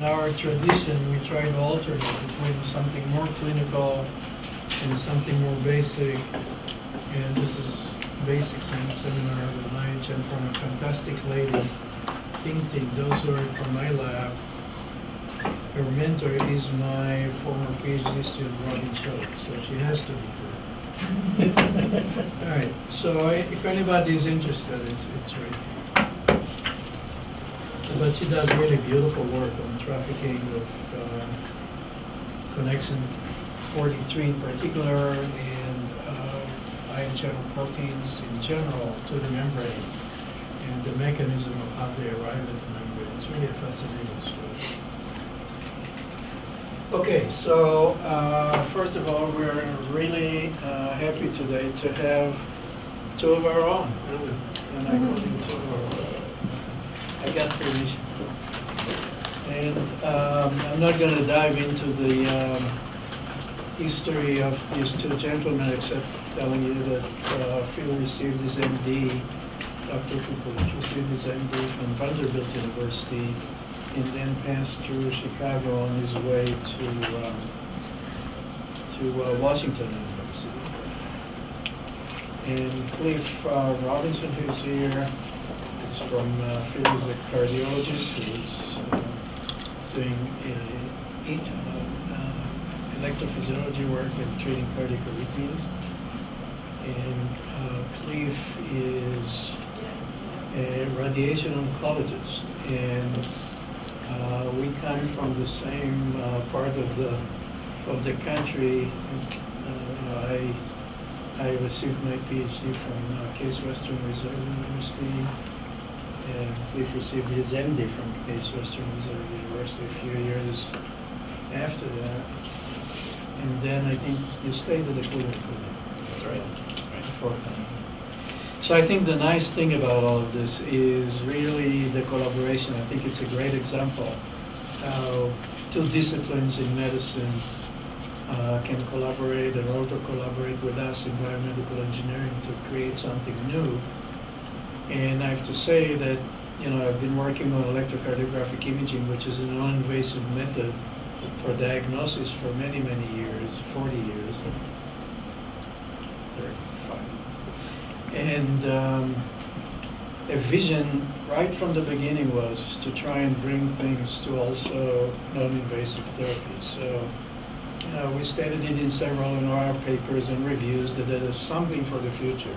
In our tradition, we try to alternate between something more clinical and something more basic. And this is basic science seminar with and from a fantastic lady, Ting Ting, those who are from my lab. Her mentor is my former PhD student, Robin Schultz, so she has to be good. All right, so if anybody is interested, it's, it's right here. But she does really beautiful work on trafficking of uh, connexin 43 in particular and uh, ion channel proteins in general to the membrane and the mechanism of how they arrive at the membrane. It's really a fascinating story. Okay, so uh, first of all, we're really uh, happy today to have two of our own. really, And I call them two of our own. I got permission. And um, I'm not going to dive into the um, history of these two gentlemen except telling you that uh, Phil received his MD, Dr. Cuculich received his MD from Vanderbilt University and then passed through Chicago on his way to um, to uh, Washington University. And Cliff uh, Robinson, who's here, from uh, a cardiologist who's uh, doing uh, uh, electrophysiology work and treating cardiac arrhythmias. And uh, Cleve is a radiation oncologist, and uh, we come from the same uh, part of the of the country. Uh, I I received my PhD from uh, Case Western Reserve University, and Cleve received his MD from Case Western Reserve University a few years after that. And then I think you stayed at the Cleveland Clinic. That's right. Before coming. So I think the nice thing about all of this is really the collaboration. I think it's a great example how two disciplines in medicine uh, can collaborate and also collaborate with us in biomedical engineering to create something new. And I have to say that, you know, I've been working on electrocardiographic imaging, which is an non-invasive method for diagnosis for many, many years, 40 years. 35. And um, a vision right from the beginning was to try and bring things to also non-invasive therapy. So uh, we stated it in several in our papers and reviews that there is something for the future.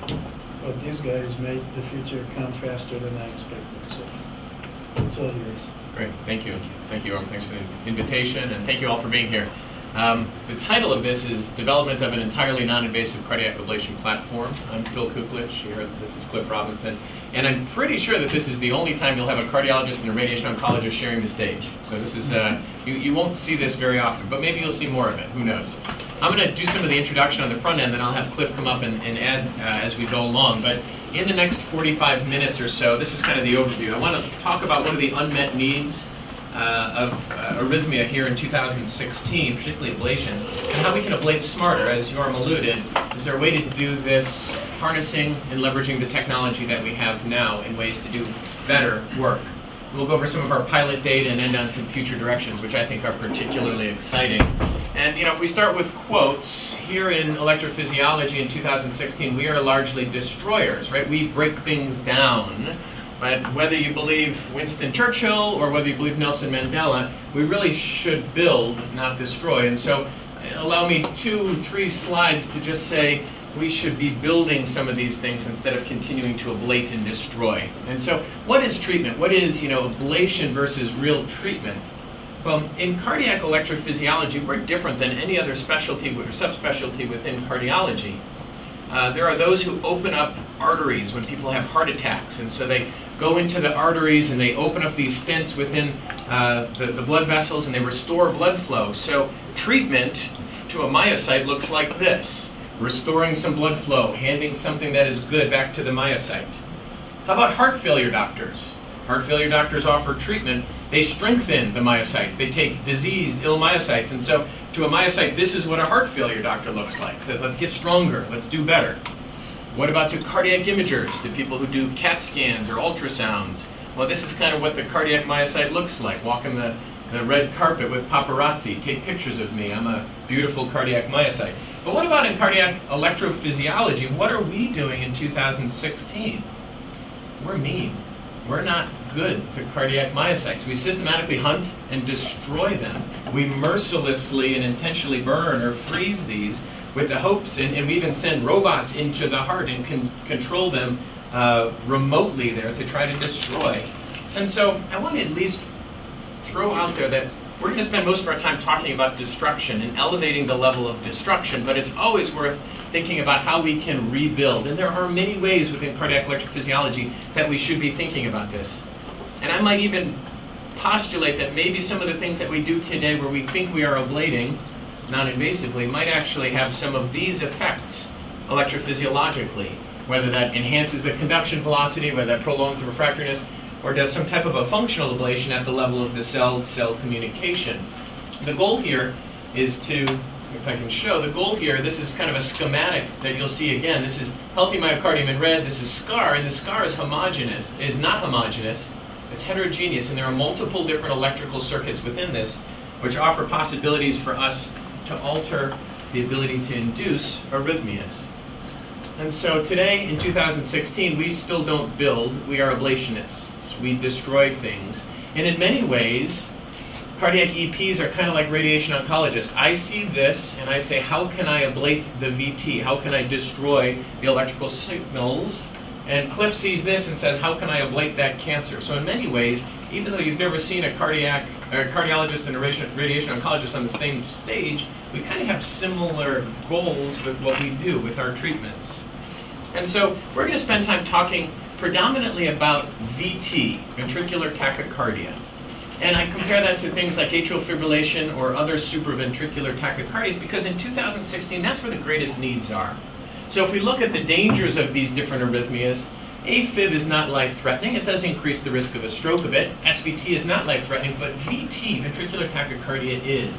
But these guys made the future come faster than I expected. So it's all yours. Great, thank you. Thank you, Yoram. Thanks for the invitation, and thank you all for being here. Um, the title of this is Development of an Entirely Non-Invasive Cardiac Ablation Platform. I'm Phil Cuculich, here. This is Cliff Robinson. And I'm pretty sure that this is the only time you'll have a cardiologist and a radiation oncologist sharing the stage. So this is, uh, you, you won't see this very often, but maybe you'll see more of it. Who knows? I'm going to do some of the introduction on the front end, then I'll have Cliff come up and, and add uh, as we go along. But in the next 45 minutes or so, this is kind of the overview. I want to talk about what are the unmet needs uh, of uh, arrhythmia here in 2016, particularly ablations, and how we can ablate smarter. As Yoram alluded, is there a way to do this harnessing and leveraging the technology that we have now in ways to do better work? We'll go over some of our pilot data and end on some future directions, which I think are particularly exciting. And you know, if we start with quotes, here in electrophysiology in 2016, we are largely destroyers, right? We break things down. But whether you believe Winston Churchill or whether you believe Nelson Mandela, we really should build, not destroy. And so, allow me two, three slides to just say we should be building some of these things instead of continuing to ablate and destroy. And so, what is treatment? What is, you know, ablation versus real treatment? Well, in cardiac electrophysiology, we're different than any other specialty or subspecialty within cardiology. Uh, there are those who open up arteries when people have heart attacks, and so they go into the arteries and they open up these stents within uh, the, the blood vessels and they restore blood flow. So treatment to a myocyte looks like this restoring some blood flow, handing something that is good back to the myocyte. How about heart failure doctors? Heart failure doctors offer treatment. They strengthen the myocytes. They take diseased, ill myocytes. And so, to a myocyte, this is what a heart failure doctor looks like. Says, let's get stronger, let's do better. What about to cardiac imagers, to people who do CAT scans or ultrasounds? Well, this is kind of what the cardiac myocyte looks like, walking the a red carpet with paparazzi take pictures of me. I'm a beautiful cardiac myocyte. But what about in cardiac electrophysiology? What are we doing in 2016? We're mean. We're not good to cardiac myocytes. We systematically hunt and destroy them. We mercilessly and intentionally burn or freeze these with the hopes, and, and we even send robots into the heart and can control them uh, remotely there to try to destroy. And so I want to at least throw out there that we're going to spend most of our time talking about destruction and elevating the level of destruction, but it's always worth thinking about how we can rebuild. And there are many ways within cardiac electrophysiology that we should be thinking about this. And I might even postulate that maybe some of the things that we do today where we think we are ablating non-invasively might actually have some of these effects electrophysiologically, whether that enhances the conduction velocity, whether that prolongs the refractoriness, or does some type of a functional ablation at the level of the cell-cell communication. The goal here is to, if I can show, the goal here, this is kind of a schematic that you'll see again. This is healthy myocardium in red, this is scar, and the scar is homogeneous, is not homogeneous, it's heterogeneous, and there are multiple different electrical circuits within this, which offer possibilities for us to alter the ability to induce arrhythmias. And so today, in 2016, we still don't build, we are ablationists we destroy things. And in many ways, cardiac EPs are kind of like radiation oncologists. I see this and I say, how can I ablate the VT? How can I destroy the electrical signals? And Cliff sees this and says, how can I ablate that cancer? So in many ways, even though you've never seen a cardiac a cardiologist and a radiation oncologist on the same stage, we kind of have similar goals with what we do with our treatments. And so we're going to spend time talking predominantly about VT, ventricular tachycardia. And I compare that to things like atrial fibrillation or other supraventricular tachycardias because in 2016, that's where the greatest needs are. So if we look at the dangers of these different arrhythmias, AFib is not life-threatening. It does increase the risk of a stroke a bit. SVT is not life-threatening, but VT, ventricular tachycardia, is.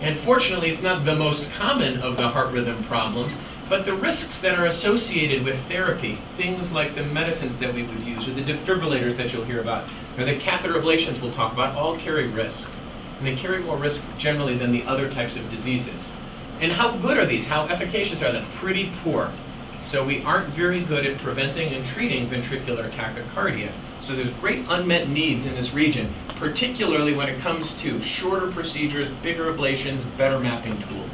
And fortunately, it's not the most common of the heart rhythm problems, but the risks that are associated with therapy, things like the medicines that we would use, or the defibrillators that you'll hear about, or the catheter ablations we'll talk about, all carry risk. And they carry more risk generally than the other types of diseases. And how good are these? How efficacious are they? Pretty poor. So we aren't very good at preventing and treating ventricular tachycardia. So there's great unmet needs in this region, particularly when it comes to shorter procedures, bigger ablations, better mapping tools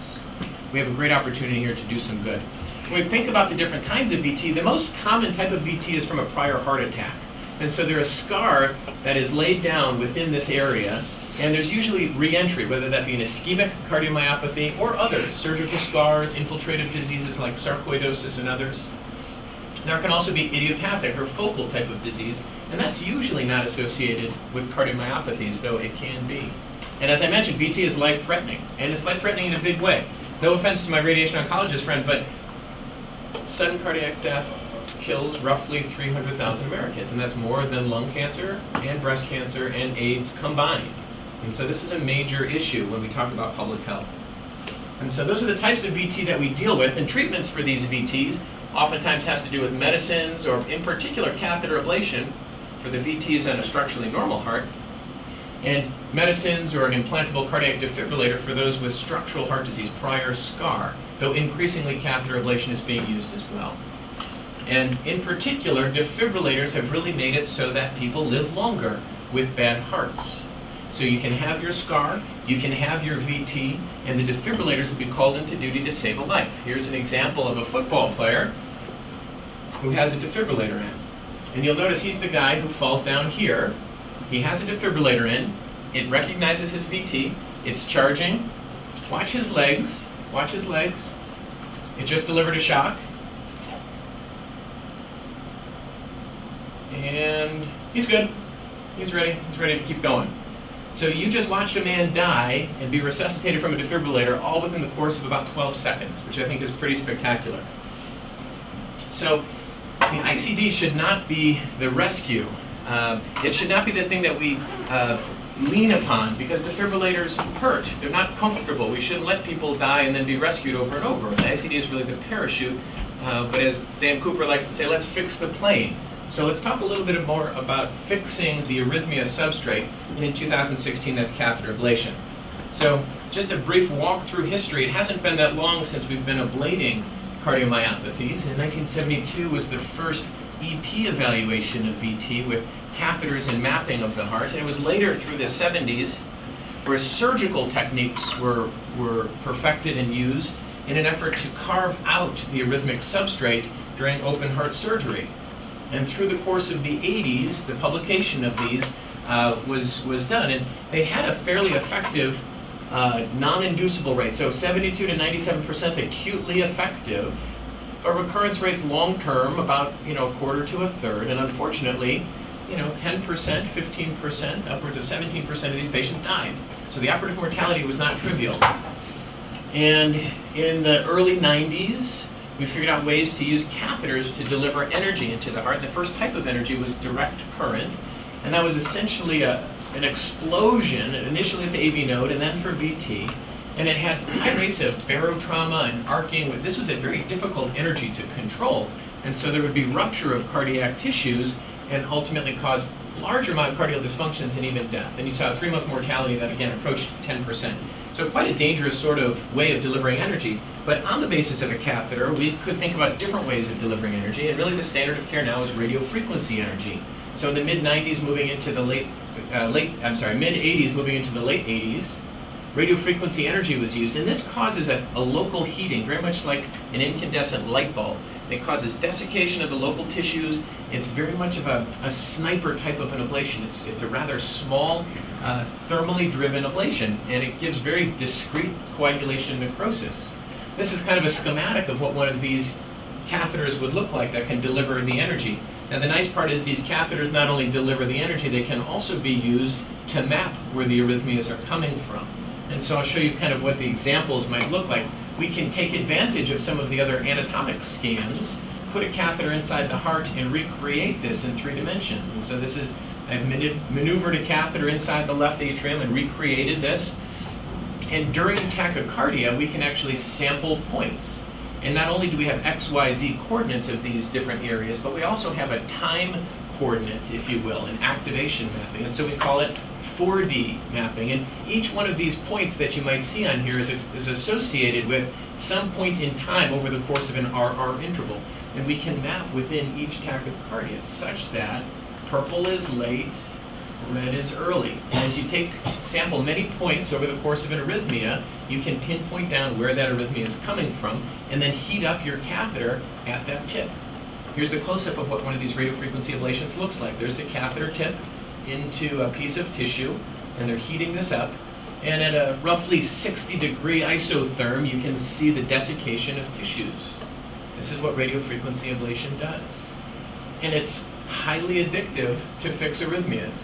we have a great opportunity here to do some good. When we think about the different kinds of VT, the most common type of VT is from a prior heart attack. And so there's a scar that is laid down within this area, and there's usually reentry, whether that be an ischemic cardiomyopathy or others, surgical scars, infiltrative diseases like sarcoidosis and others. There can also be idiopathic or focal type of disease, and that's usually not associated with cardiomyopathies, though it can be. And as I mentioned, VT is life threatening, and it's life threatening in a big way. No offense to my radiation oncologist friend, but sudden cardiac death kills roughly 300,000 Americans, and that's more than lung cancer and breast cancer and AIDS combined. And so this is a major issue when we talk about public health. And so those are the types of VT that we deal with, and treatments for these VTs oftentimes has to do with medicines or in particular catheter ablation for the VTs on a structurally normal heart and medicines or an implantable cardiac defibrillator for those with structural heart disease, prior SCAR, though increasingly catheter ablation is being used as well. And in particular, defibrillators have really made it so that people live longer with bad hearts. So you can have your SCAR, you can have your VT, and the defibrillators will be called into duty to save a life. Here's an example of a football player who has a defibrillator in. And you'll notice he's the guy who falls down here he has a defibrillator in. It recognizes his VT. It's charging. Watch his legs. Watch his legs. It just delivered a shock. And he's good. He's ready. He's ready to keep going. So you just watched a man die and be resuscitated from a defibrillator all within the course of about 12 seconds, which I think is pretty spectacular. So the ICD should not be the rescue uh, it should not be the thing that we uh, lean upon because defibrillators hurt. They're not comfortable. We shouldn't let people die and then be rescued over and over. The ICD is really the parachute. Uh, but as Dan Cooper likes to say, let's fix the plane. So let's talk a little bit more about fixing the arrhythmia substrate. And in 2016, that's catheter ablation. So just a brief walk through history. It hasn't been that long since we've been ablating cardiomyopathies. In 1972 was the first EP evaluation of VT with catheters and mapping of the heart. And it was later through the 70s where surgical techniques were, were perfected and used in an effort to carve out the arrhythmic substrate during open heart surgery. And through the course of the 80s, the publication of these uh, was, was done. And they had a fairly effective uh, non-inducible rate. So 72 to 97% acutely effective, but recurrence rates long-term about, you know, a quarter to a third. And unfortunately, you know, 10%, 15%, upwards of 17% of these patients died. So the operative mortality was not trivial. And in the early 90s, we figured out ways to use catheters to deliver energy into the heart. And the first type of energy was direct current. And that was essentially a, an explosion, initially at the AV node and then for VT. And it had high rates of barotrauma and arcing. This was a very difficult energy to control. And so there would be rupture of cardiac tissues and ultimately cause larger myocardial dysfunctions and even death. And you saw a three month mortality that again approached 10%. So quite a dangerous sort of way of delivering energy. But on the basis of a catheter, we could think about different ways of delivering energy. And really the standard of care now is radiofrequency energy. So in the mid 90s, moving into the late, uh, late, I'm sorry, mid 80s, moving into the late 80s, radiofrequency energy was used. And this causes a, a local heating, very much like an incandescent light bulb. It causes desiccation of the local tissues. It's very much of a, a sniper type of an ablation. It's, it's a rather small, uh, thermally driven ablation, and it gives very discrete coagulation necrosis. This is kind of a schematic of what one of these catheters would look like that can deliver the energy. Now, the nice part is these catheters not only deliver the energy, they can also be used to map where the arrhythmias are coming from. And so I'll show you kind of what the examples might look like we can take advantage of some of the other anatomic scans, put a catheter inside the heart, and recreate this in three dimensions. And so this is, I've maneuvered a catheter inside the left atrium and recreated this. And during tachycardia, we can actually sample points. And not only do we have X, Y, Z coordinates of these different areas, but we also have a time coordinate, if you will, an activation mapping. And so we call it 4D mapping. And each one of these points that you might see on here is, is associated with some point in time over the course of an RR interval. And we can map within each tachycardia such that purple is late, red is early. And as you take sample many points over the course of an arrhythmia, you can pinpoint down where that arrhythmia is coming from and then heat up your catheter at that tip. Here's the close-up of what one of these radiofrequency ablations looks like. There's the catheter tip into a piece of tissue, and they're heating this up. And at a roughly 60 degree isotherm, you can see the desiccation of tissues. This is what radiofrequency ablation does. And it's highly addictive to fix arrhythmias.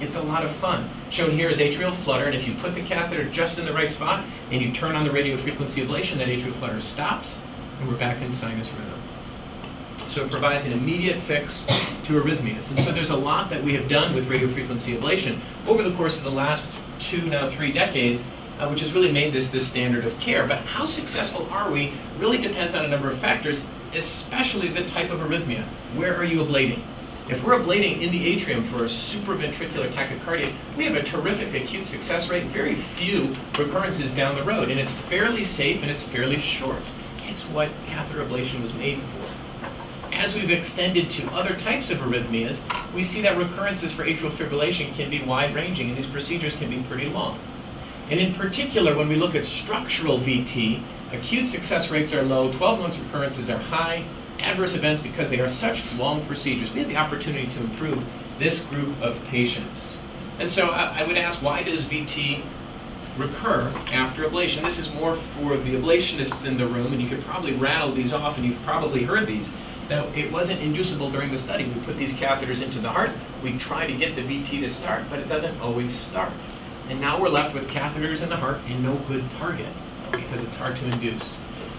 It's a lot of fun. Shown here is atrial flutter, and if you put the catheter just in the right spot and you turn on the radiofrequency ablation, that atrial flutter stops, and we're back in sinus rhythm. So it provides an immediate fix to arrhythmias. And so there's a lot that we have done with radiofrequency ablation over the course of the last two, now three decades, uh, which has really made this the standard of care. But how successful are we really depends on a number of factors, especially the type of arrhythmia. Where are you ablating? If we're ablating in the atrium for a supraventricular tachycardia, we have a terrific acute success rate, very few recurrences down the road, and it's fairly safe and it's fairly short. It's what catheter ablation was made for as we've extended to other types of arrhythmias, we see that recurrences for atrial fibrillation can be wide ranging and these procedures can be pretty long. And in particular, when we look at structural VT, acute success rates are low, 12 months recurrences are high, adverse events because they are such long procedures. We have the opportunity to improve this group of patients. And so I, would ask, why does VT recur after ablation? This is more for the ablationists in the room, and you could probably rattle these off, and you've probably heard these. Now, it wasn't inducible during the study. We put these catheters into the heart. We try to get the VT to start, but it doesn't always start. And now we're left with catheters in the heart and no good target because it's hard to induce.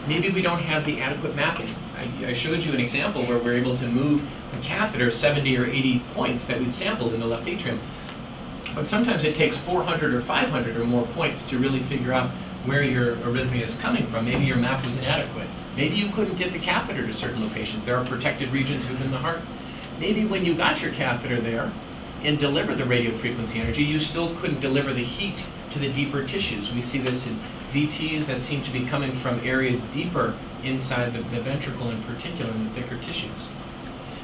Maybe we don't have the adequate mapping. I, I showed you an example where we're able to move a catheter 70 or 80 points that we'd sampled in the left atrium. But sometimes it takes 400 or 500 or more points to really figure out where your arrhythmia is coming from. Maybe your map was inadequate. Maybe you couldn't get the catheter to certain locations. There are protected regions within the heart. maybe when you got your catheter there and delivered the radio frequency energy, you still couldn't deliver the heat to the deeper tissues. We see this in VTs that seem to be coming from areas deeper inside the, the ventricle in particular, in the thicker tissues.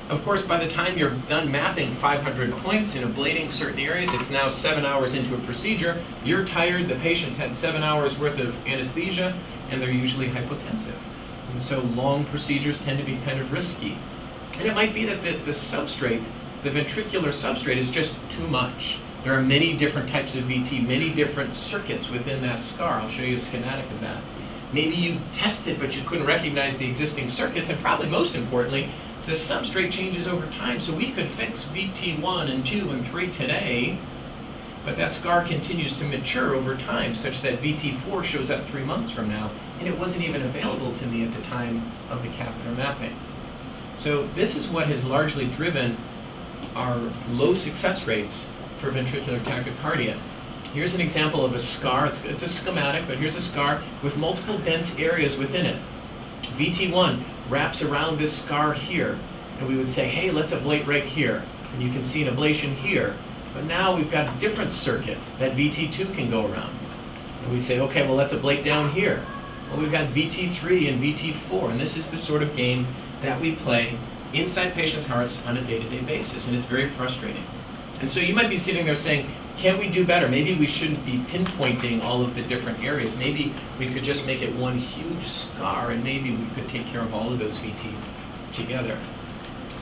Of course, by the time you're done mapping 500 points and ablating certain areas, it's now seven hours into a procedure. You're tired, the patient's had seven hours worth of anesthesia, and they're usually hypotensive. And so long procedures tend to be kind of risky. And it might be that the, the substrate, the ventricular substrate, is just too much. There are many different types of VT, many different circuits within that scar. I'll show you a schematic of that. Maybe you tested, but you couldn't recognize the existing circuits, and probably most importantly, the substrate changes over time. So we could fix VT1 and 2 and 3 today, but that scar continues to mature over time, such that VT4 shows up three months from now, and it wasn't even available to me at the time of the catheter mapping. So this is what has largely driven our low success rates for ventricular tachycardia. Here's an example of a scar. It's, it's, a schematic, but here's a scar with multiple dense areas within it. VT1 wraps around this scar here, and we would say, hey, let's ablate right here. And you can see an ablation here. But now we've got a different circuit that VT2 can go around. And we say, okay, well, let's ablate down here. Well, we've got VT3 and VT4, and this is the sort of game that we play inside patients' hearts on a day-to-day basis, and it's very frustrating. And so you might be sitting there saying, can't we do better? Maybe we shouldn't be pinpointing all of the different areas. Maybe we could just make it one huge scar, and maybe we could take care of all of those VTs together.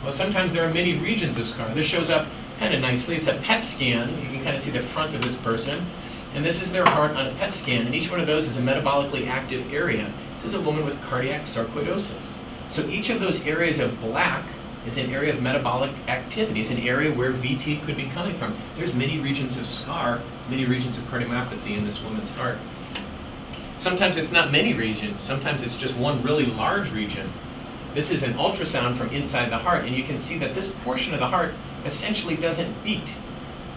Well, sometimes there are many regions of scar. This shows up kind of nicely. It's a PET scan. You can kind of see the front of this person. And this is their heart on a PET scan, and each one of those is a metabolically active area. This is a woman with cardiac sarcoidosis. So each of those areas of black is an area of metabolic activity. It's an area where VT could be coming from. There's many regions of scar, many regions of cardiomyopathy in this woman's heart. Sometimes it's not many regions. Sometimes it's just one really large region. This is an ultrasound from inside the heart, and you can see that this portion of the heart essentially doesn't beat.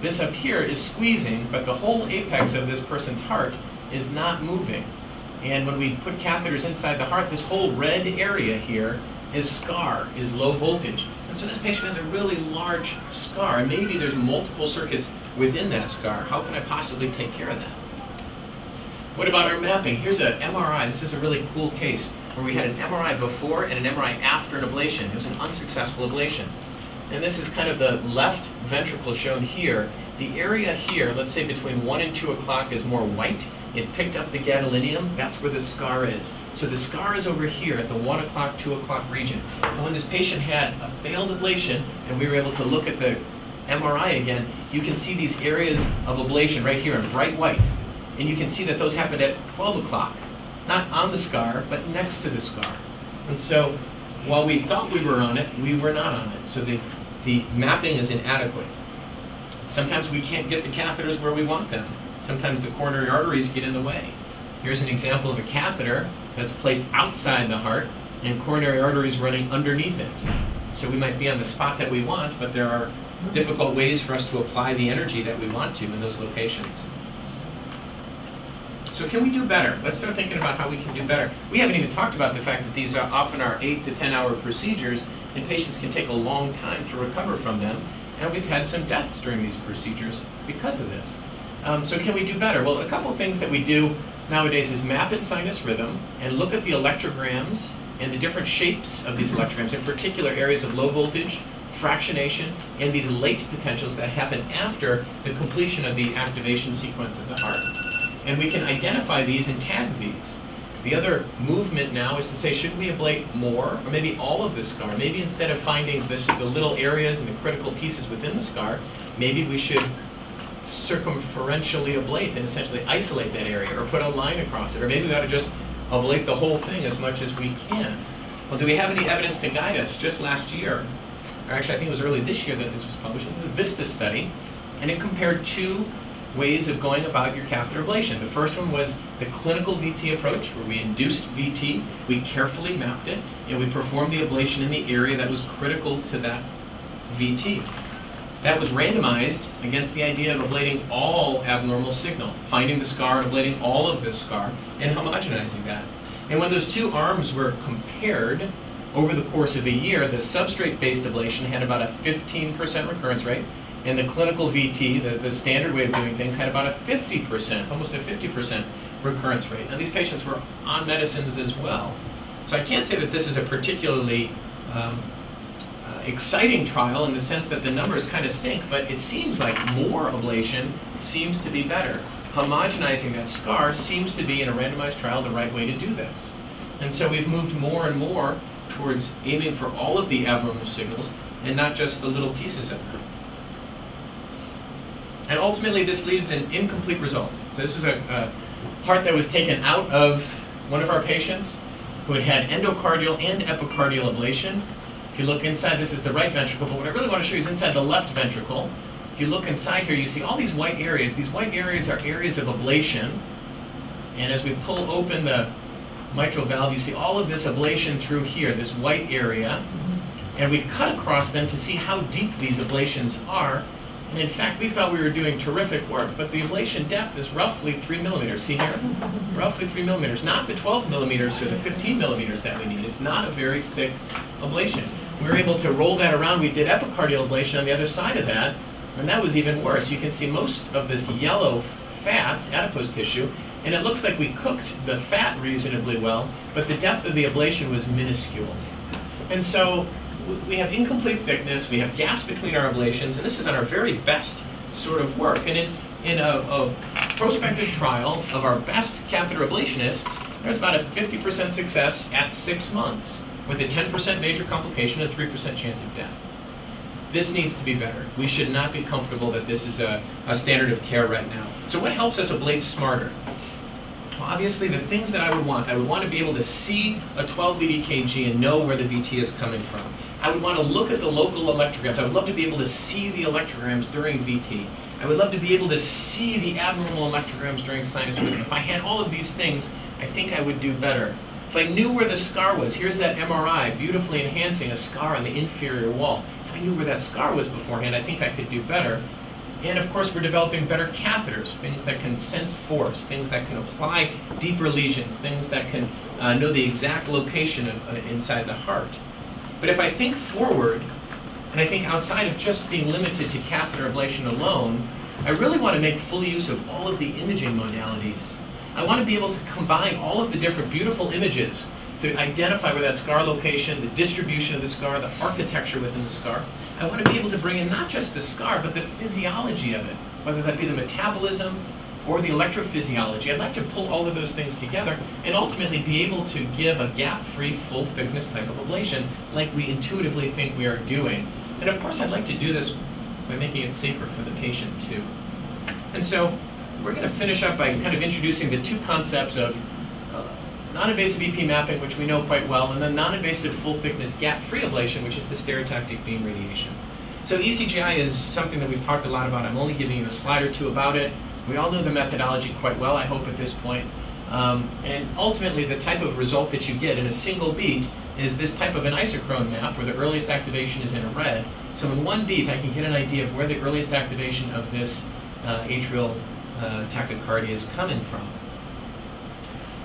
This up here is squeezing, but the whole apex of this person's heart is not moving. And when we put catheters inside the heart, this whole red area here is scar, is low voltage. And so this patient has a really large scar, maybe there's multiple circuits within that scar. How can I possibly take care of that? What about our mapping? Here's an MRI. This is a really cool case where we had an MRI before and an MRI after an ablation. It was an unsuccessful ablation. And this is kind of the left ventricle shown here. The area here, let's say between 1 and 2 o'clock, is more white. It picked up the gadolinium. That's where the scar is. So the scar is over here at the 1 o'clock, 2 o'clock region. And when this patient had a failed ablation, and we were able to look at the MRI again, you can see these areas of ablation right here in bright white. And you can see that those happened at 12 o'clock. Not on the scar, but next to the scar. And so while we thought we were on it, we were not on it. So the, the mapping is inadequate. Sometimes we can't get the catheters where we want them. Sometimes the coronary arteries get in the way. Here's an example of a catheter that's placed outside the heart and coronary arteries running underneath it. So we might be on the spot that we want, but there are difficult ways for us to apply the energy that we want to in those locations. So can we do better? Let's start thinking about how we can do better. We haven't even talked about the fact that these are often are 8 to 10 hour procedures and patients can take a long time to recover from them. And we've had some deaths during these procedures because of this. Um, so can we do better? Well, a couple things that we do nowadays is map in sinus rhythm and look at the electrograms and the different shapes of these electrograms, in particular areas of low voltage, fractionation, and these late potentials that happen after the completion of the activation sequence of the heart. And we can identify these and tag these. The other movement now is to say, should we ablate more, or maybe all of the scar? Maybe instead of finding this, the little areas and the critical pieces within the scar, maybe we should circumferentially ablate and essentially isolate that area, or put a line across it, or maybe we ought to just ablate the whole thing as much as we can. Well, do we have any evidence to guide us? Just last year, or actually I think it was early this year that this was published, the VISTA study, and it compared two ways of going about your catheter ablation. The first one was the clinical VT approach, where we induced VT, we carefully mapped it, and we performed the ablation in the area that was critical to that VT. That was randomized against the idea of ablating all abnormal signal, finding the scar and ablating all of this scar, and homogenizing that. And when those two arms were compared, over the course of a year, the substrate-based ablation had about a 15% recurrence rate, and the clinical VT, the, the standard way of doing things, had about a 50%, almost a 50% recurrence rate. Now, these patients were on medicines as well. So I can't say that this is a particularly um, uh, exciting trial in the sense that the numbers kind of stink, but it seems like more ablation seems to be better. Homogenizing that scar seems to be, in a randomized trial, the right way to do this. And so we've moved more and more towards aiming for all of the abnormal signals and not just the little pieces of them. And ultimately, this leads an incomplete result. So this is a, a heart that was taken out of one of our patients who had had endocardial and epicardial ablation. If you look inside, this is the right ventricle, but what I really want to show you is inside the left ventricle. If you look inside here, you see all these white areas. These white areas are areas of ablation. And as we pull open the mitral valve, you see all of this ablation through here, this white area. And we cut across them to see how deep these ablations are. And in fact, we thought we were doing terrific work, but the ablation depth is roughly 3 millimeters. See here? roughly 3 millimeters. Not the 12 millimeters or the 15 millimeters that we need. It's not a very thick ablation. We were able to roll that around. We did epicardial ablation on the other side of that, and that was even worse. You can see most of this yellow fat, adipose tissue, and it looks like we cooked the fat reasonably well, but the depth of the ablation was minuscule. And so we have incomplete thickness, we have gaps between our ablations, and this is on our very best sort of work. And in, in a, a prospective trial of our best catheter ablationists, there's about a 50% success at six months, with a 10% major complication and a 3% chance of death. This needs to be better. We should not be comfortable that this is a, a standard of care right now. So what helps us ablate smarter? Obviously, the things that I would want, I would want to be able to see a 12 lead EKG and know where the VT is coming from. I would want to look at the local electrograms. I would love to be able to see the electrograms during VT. I would love to be able to see the abnormal electrograms during sinus rhythm. If I had all of these things, I think I would do better. If I knew where the scar was, here's that MRI beautifully enhancing a scar on the inferior wall. If I knew where that scar was beforehand, I think I could do better. And of course, we're developing better catheters, things that can sense force, things that can apply deeper lesions, things that can uh, know the exact location of, uh, inside the heart. But if I think forward, and I think outside of just being limited to catheter ablation alone, I really want to make full use of all of the imaging modalities. I want to be able to combine all of the different beautiful images to identify where that scar location, the distribution of the scar, the architecture within the scar. I want to be able to bring in not just the scar, but the physiology of it, whether that be the metabolism, or the electrophysiology. I'd like to pull all of those things together and ultimately be able to give a gap-free, full-thickness type of ablation like we intuitively think we are doing. And of course, I'd like to do this by making it safer for the patient too. And so we're going to finish up by kind of introducing the two concepts of uh, non-invasive EP mapping, which we know quite well, and then non-invasive full-thickness gap-free ablation, which is the stereotactic beam radiation. So ECGI is something that we've talked a lot about. I'm only giving you a slide or two about it. We all know the methodology quite well, I hope, at this point. Um, and ultimately, the type of result that you get in a single beat is this type of an isochrone map where the earliest activation is in a red. So in one beat, I can get an idea of where the earliest activation of this uh, atrial uh, tachycardia is coming from.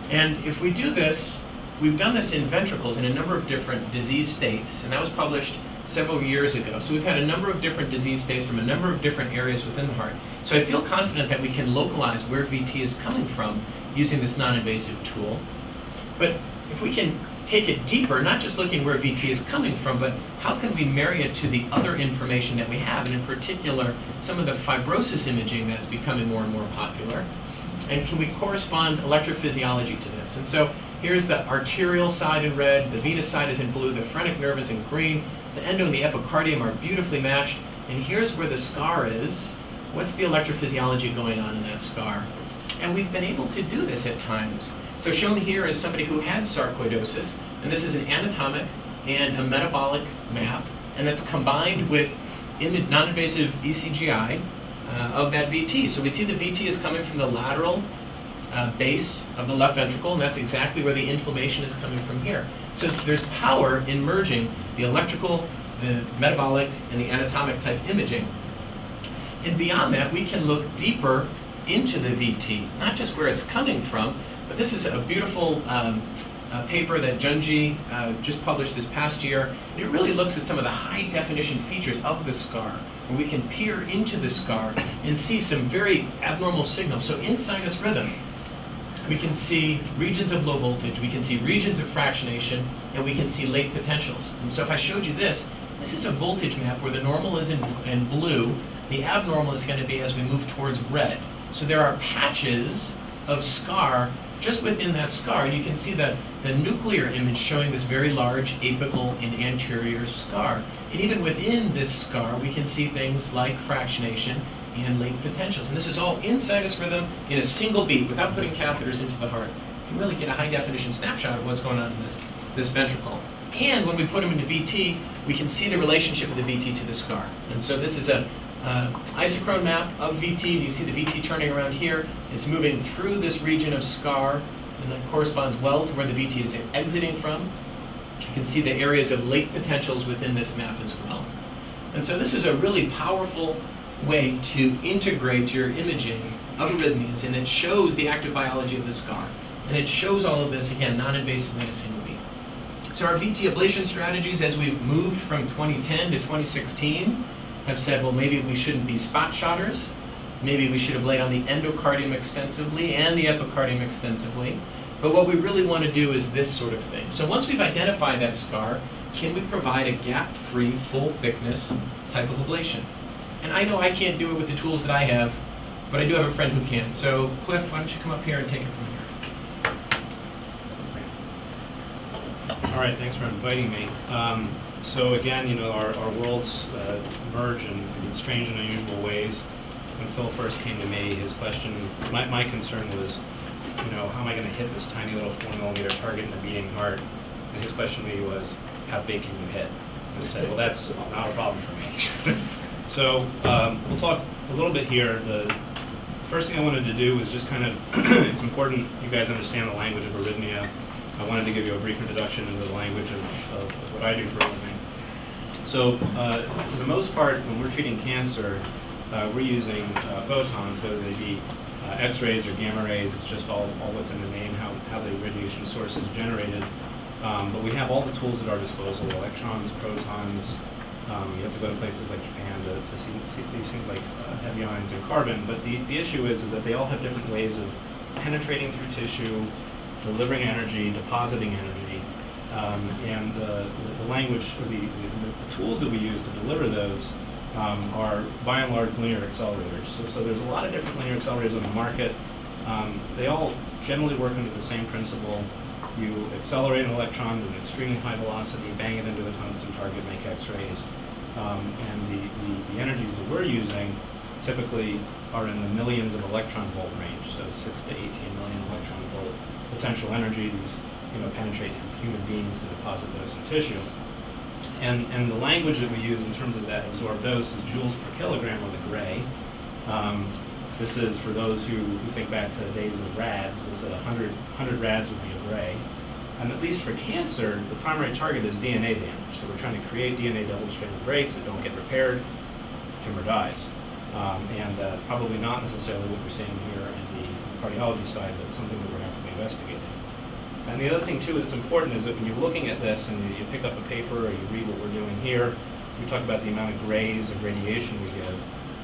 And if we do this, we've done this in ventricles in a number of different disease states, and that was published several years ago. So we've had a number of different disease states from a number of different areas within the heart. So I feel confident that we can localize where VT is coming from using this non-invasive tool. But if we can take it deeper, not just looking where VT is coming from, but how can we marry it to the other information that we have, and in particular, some of the fibrosis imaging that's becoming more and more popular. And can we correspond electrophysiology to this? And so here's the arterial side in red, the venous side is in blue, the phrenic nerve is in green, the endo and the epicardium are beautifully matched, and here's where the scar is. What's the electrophysiology going on in that scar? And we've been able to do this at times. So shown here is somebody who had sarcoidosis, and this is an anatomic and a metabolic map, and that's combined with non-invasive ECGI uh, of that VT. So we see the VT is coming from the lateral uh, base of the left ventricle, and that's exactly where the inflammation is coming from here. So there's power in merging the electrical, the metabolic, and the anatomic type imaging. And beyond that, we can look deeper into the VT, not just where it's coming from, but this is a beautiful um, uh, paper that Junjie uh, just published this past year. It really looks at some of the high definition features of the scar, where we can peer into the scar and see some very abnormal signals. So in sinus rhythm, we can see regions of low voltage, we can see regions of fractionation, and we can see late potentials. And so if I showed you this, this is a voltage map where the normal is in, in blue, the abnormal is going to be as we move towards red. So there are patches of scar just within that scar. You can see the, the nuclear image showing this very large apical and anterior scar. And even within this scar, we can see things like fractionation and late potentials. And this is all in sinus rhythm in a single beat without putting catheters into the heart. You can really get a high definition snapshot of what's going on in this, this ventricle. And when we put them into VT, we can see the relationship of the VT to the scar. And so this is a uh, isochrone map of VT. You see the VT turning around here. It's moving through this region of scar, and that corresponds well to where the VT is exiting from. You can see the areas of late potentials within this map as well. And so this is a really powerful way to integrate your imaging of arrhythmias, and it shows the active biology of the scar. And it shows all of this, again, non-invasive medicine so our VT ablation strategies, as we've moved from 2010 to 2016, have said, well, maybe we shouldn't be spot shotters. Maybe we should have laid on the endocardium extensively and the epicardium extensively. But what we really want to do is this sort of thing. So once we've identified that scar, can we provide a gap-free, full-thickness type of ablation? And I know I can't do it with the tools that I have, but I do have a friend who can. So Cliff, why don't you come up here and take it from here? All right, thanks for inviting me. Um, so again, you know, our, our worlds uh, merge in, in, strange and unusual ways. When Phil first came to me, his question, my, my concern was, you know, how am I going to hit this tiny little four millimeter target in a beating heart? And his question to me was, how big can you hit? And I said, well, that's not a problem for me. so um, we'll talk a little bit here. The first thing I wanted to do was just kind of, it's important you guys understand the language of arrhythmia I wanted to give you a brief introduction into the language of, of, what I do for a living. So, uh, for the most part, when we're treating cancer, uh, we're using uh, photons, whether they be uh, X-rays or gamma rays. It's just all, all what's in the name, how, how the radiation source is generated. Um, but we have all the tools at our disposal, electrons, protons. Um, you have to go to places like Japan to, to see, see, these things like uh, heavy ions and carbon. But the, the issue is, is that they all have different ways of penetrating through tissue, delivering energy, depositing energy, um, and the, the, language or the, the, tools that we use to deliver those um, are by and large linear accelerators. So, so, there's a lot of different linear accelerators on the market. Um, they all generally work under the same principle. You accelerate an electron at an extremely high velocity, bang it into a tungsten target, make X-rays, um, and the, the, the energies that we're using typically are in the millions of electron volt range, so 6 to 18 million electron volt potential energy these you know, penetrate through human beings to deposit those in tissue. And, and the language that we use in terms of that absorbed dose is joules per kilogram with a gray. Um, this is for those who, who think back to the days of rads. This is 100, 100 rads would be a gray. And at least for cancer, the primary target is DNA damage. So we're trying to create DNA double-stranded breaks that don't get repaired, tumor dies. Um, and uh, probably not necessarily what we're seeing here in the cardiology side, but something that we're going to be investigating. And the other thing, too, that's important is that when you're looking at this and you pick up a paper or you read what we're doing here, we talk about the amount of grays of radiation we give.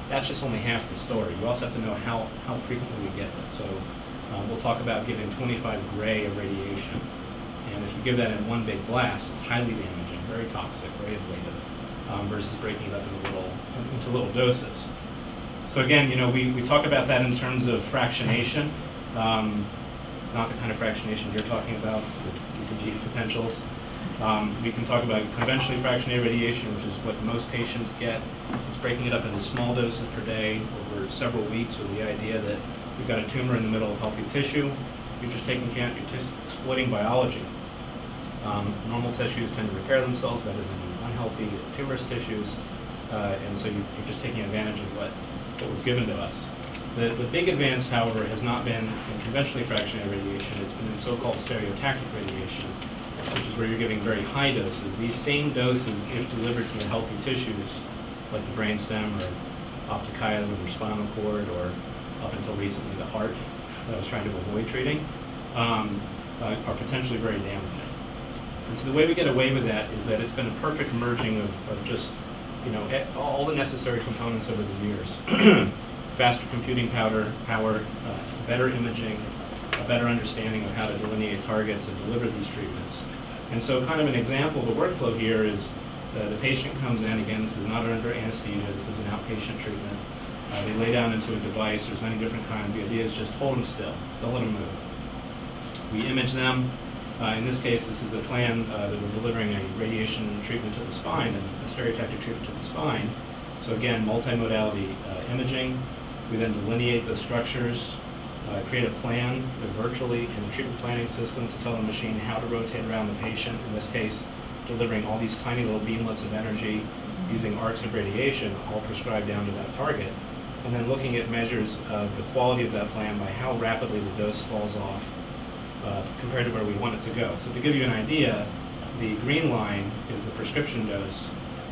That's just only half the story. You also have to know how, how frequently we get it. So um, we'll talk about giving 25 gray of radiation. And if you give that in one big blast, it's highly damaging, very toxic, very ablative, um, versus breaking it up into little, into little doses. So again, you know, we, we talk about that in terms of fractionation. Um, not the kind of fractionation you're talking about, ECG potentials. Um, we can talk about conventionally fractionated radiation, which is what most patients get. It's breaking it up into small doses per day over several weeks with the idea that you've got a tumor in the middle of healthy tissue. You're just taking care, you're just exploiting biology. Um, normal tissues tend to repair themselves better than unhealthy tumorous tissues, uh, and so you, are just taking advantage of what, what was given to us. The, the big advance, however, has not been in conventionally fractionated radiation. It's been in so-called stereotactic radiation, which is where you're giving very high doses. These same doses, if delivered to the healthy tissues, like the brainstem or optic chiasm or spinal cord, or up until recently the heart that I was trying to avoid treating, um, uh, are potentially very damaging. And so the way we get away with that is that it's been a perfect merging of, of just, you know, all the necessary components over the years. Faster computing power, power uh, better imaging, a better understanding of how to delineate targets and deliver these treatments. And so kind of an example of the workflow here is uh, the patient comes in, again, this is not under anesthesia, this is an outpatient treatment. Uh, they lay down into a device, there's many different kinds. The idea is just hold them still, don't let them move. We image them. Uh, in this case, this is a plan uh, that we're delivering a radiation treatment to the spine a stereotactic treatment to the spine. So again, multimodality uh, imaging. We then delineate the structures, uh, create a plan virtually in the treatment planning system to tell the machine how to rotate around the patient. In this case, delivering all these tiny little beamlets of energy using arcs of radiation, all prescribed down to that target. And then looking at measures of the quality of that plan by how rapidly the dose falls off uh, compared to where we want it to go. So to give you an idea, the green line is the prescription dose.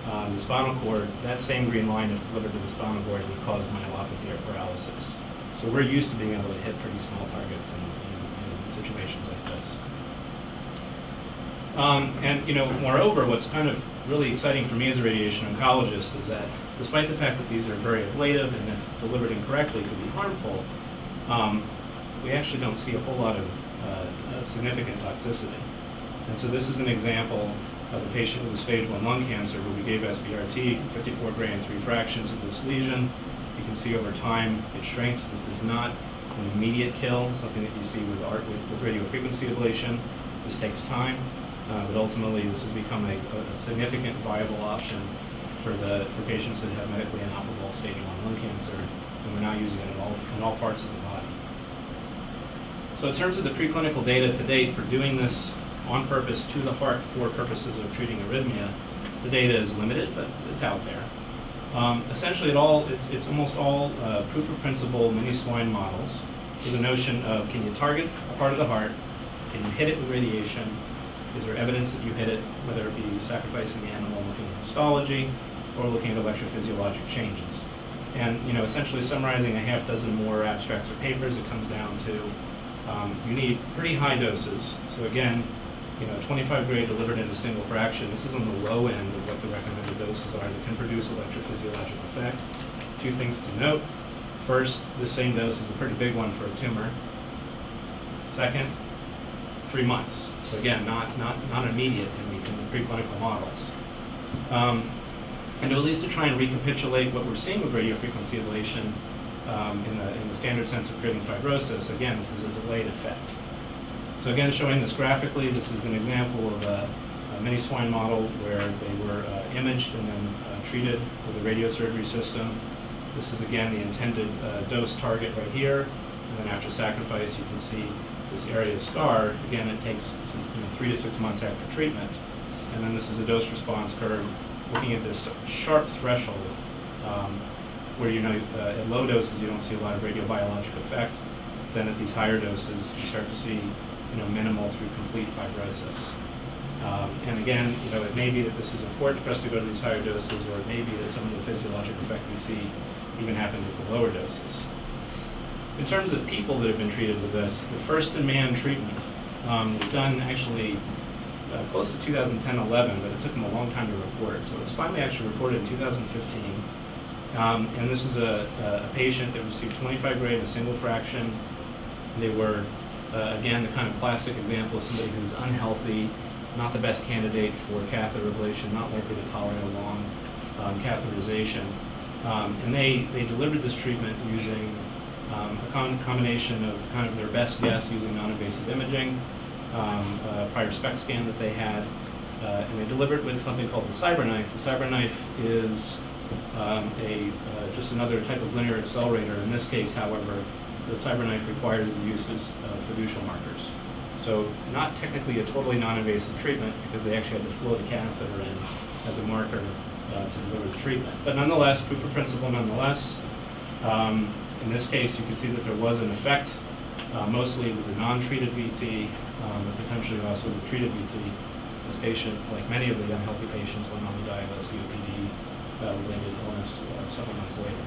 Uh, the spinal cord, that same green line if delivered to the spinal cord would cause myelopathy or paralysis. So we're used to being able to hit pretty small targets in, in, in situations like this. Um, and you know, moreover, what's kind of really exciting for me as a radiation oncologist is that despite the fact that these are very ablative and if delivered incorrectly could be harmful, um, we actually don't see a whole lot of uh, significant toxicity. And so this is an example of a patient with a stage 1 lung cancer where we gave SBRT, 54 gray and 3 fractions of this lesion. You can see over time it shrinks. This is not an immediate kill, something that you see with, art, with, with radio frequency ablation. This takes time, uh, but ultimately this has become a, a, significant viable option for the for patients that have medically inoperable stage 1 lung cancer, and we're now using it in all, in all parts of the body. So in terms of the preclinical data to date for doing this on purpose to the heart for purposes of treating arrhythmia, the data is limited, but it's out there. Um, essentially, it all it's, it's almost all uh, proof of principle mini swine models with the notion of can you target a part of the heart, can you hit it with radiation, is there evidence that you hit it, whether it be sacrificing the animal, looking at histology, or looking at electrophysiologic changes. And you know, essentially summarizing a half dozen more abstracts or papers, it comes down to um, you need pretty high doses. So again, you know, 25 gray delivered in a single fraction. This is on the low end of what the recommended doses are that can produce electrophysiologic effect. Two things to note. First, the same dose is a pretty big one for a tumor. Second, three months. So again, not not not immediate in the, in the preclinical models. Um, and at least to try and recapitulate what we're seeing with radiofrequency ablation um, in, the, in the standard sense of creating fibrosis, again, this is a delayed effect. So again, showing this graphically, this is an example of a, a mini swine model where they were uh, imaged and then uh, treated with a radiosurgery system. This is again the intended uh, dose target right here, and then after sacrifice, you can see this area of scar. Again, it takes you know, three to six months after treatment, and then this is a dose response curve looking at this sharp threshold. Um, where you know uh, at low doses you don't see a lot of radiobiologic effect. Then at these higher doses you start to see you know minimal through complete fibrosis. Um, and again, you know, it may be that this is important for us to go to these higher doses, or it may be that some of the physiologic effect we see even happens at the lower doses. In terms of people that have been treated with this, the first in man treatment um, was done actually uh, close to 2010-11, but it took them a long time to report. So it was finally actually reported in 2015. Um, and this is a, a, patient that received 25 gray in a single fraction. They were, uh, again, the kind of classic example of somebody who's unhealthy, not the best candidate for catheter ablation, not likely to tolerate a long um, catheterization. Um, and they, they delivered this treatment using um, a combination of kind of their best guess using non-invasive imaging, um, prior SPECT scan that they had, uh, and they delivered with something called the CyberKnife. The CyberKnife is um, a uh, just another type of linear accelerator. In this case, however, the CyberKnife requires the use of fiducial markers. So not technically a totally non-invasive treatment because they actually had to flow the catheter in as a marker uh, to deliver the treatment. But nonetheless, proof of principle nonetheless. Um, in this case, you can see that there was an effect, uh, mostly with the non-treated VT, um, but potentially also with treated VT. This patient, like many of the unhealthy patients, went on to die of COPD uh, related illness uh, several months later.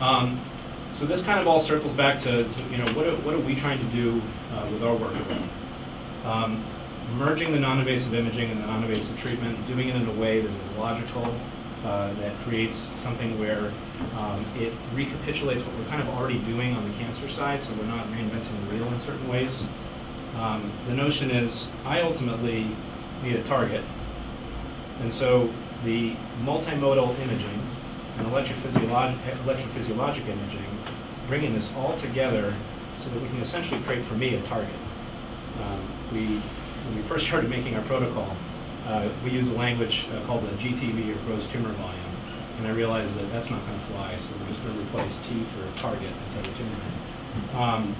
Um, so this kind of all circles back to, to, you know, what are, what are we trying to do uh, with our work? Um, merging the non-invasive imaging and the non-invasive treatment, doing it in a way that is logical, uh, that creates something where um, it recapitulates what we're kind of already doing on the cancer side, so we're not reinventing the wheel in certain ways. Um, the notion is I ultimately need a target, and so the multimodal imaging and electrophysiolog- electrophysiologic imaging, bringing this all together so that we can essentially create for me a target. Um, we, when we first started making our protocol, uh, we use a language uh, called the GTV or gross tumor volume. And I realized that that's not going to fly, so we're just going to replace T for target instead of tumor. Um,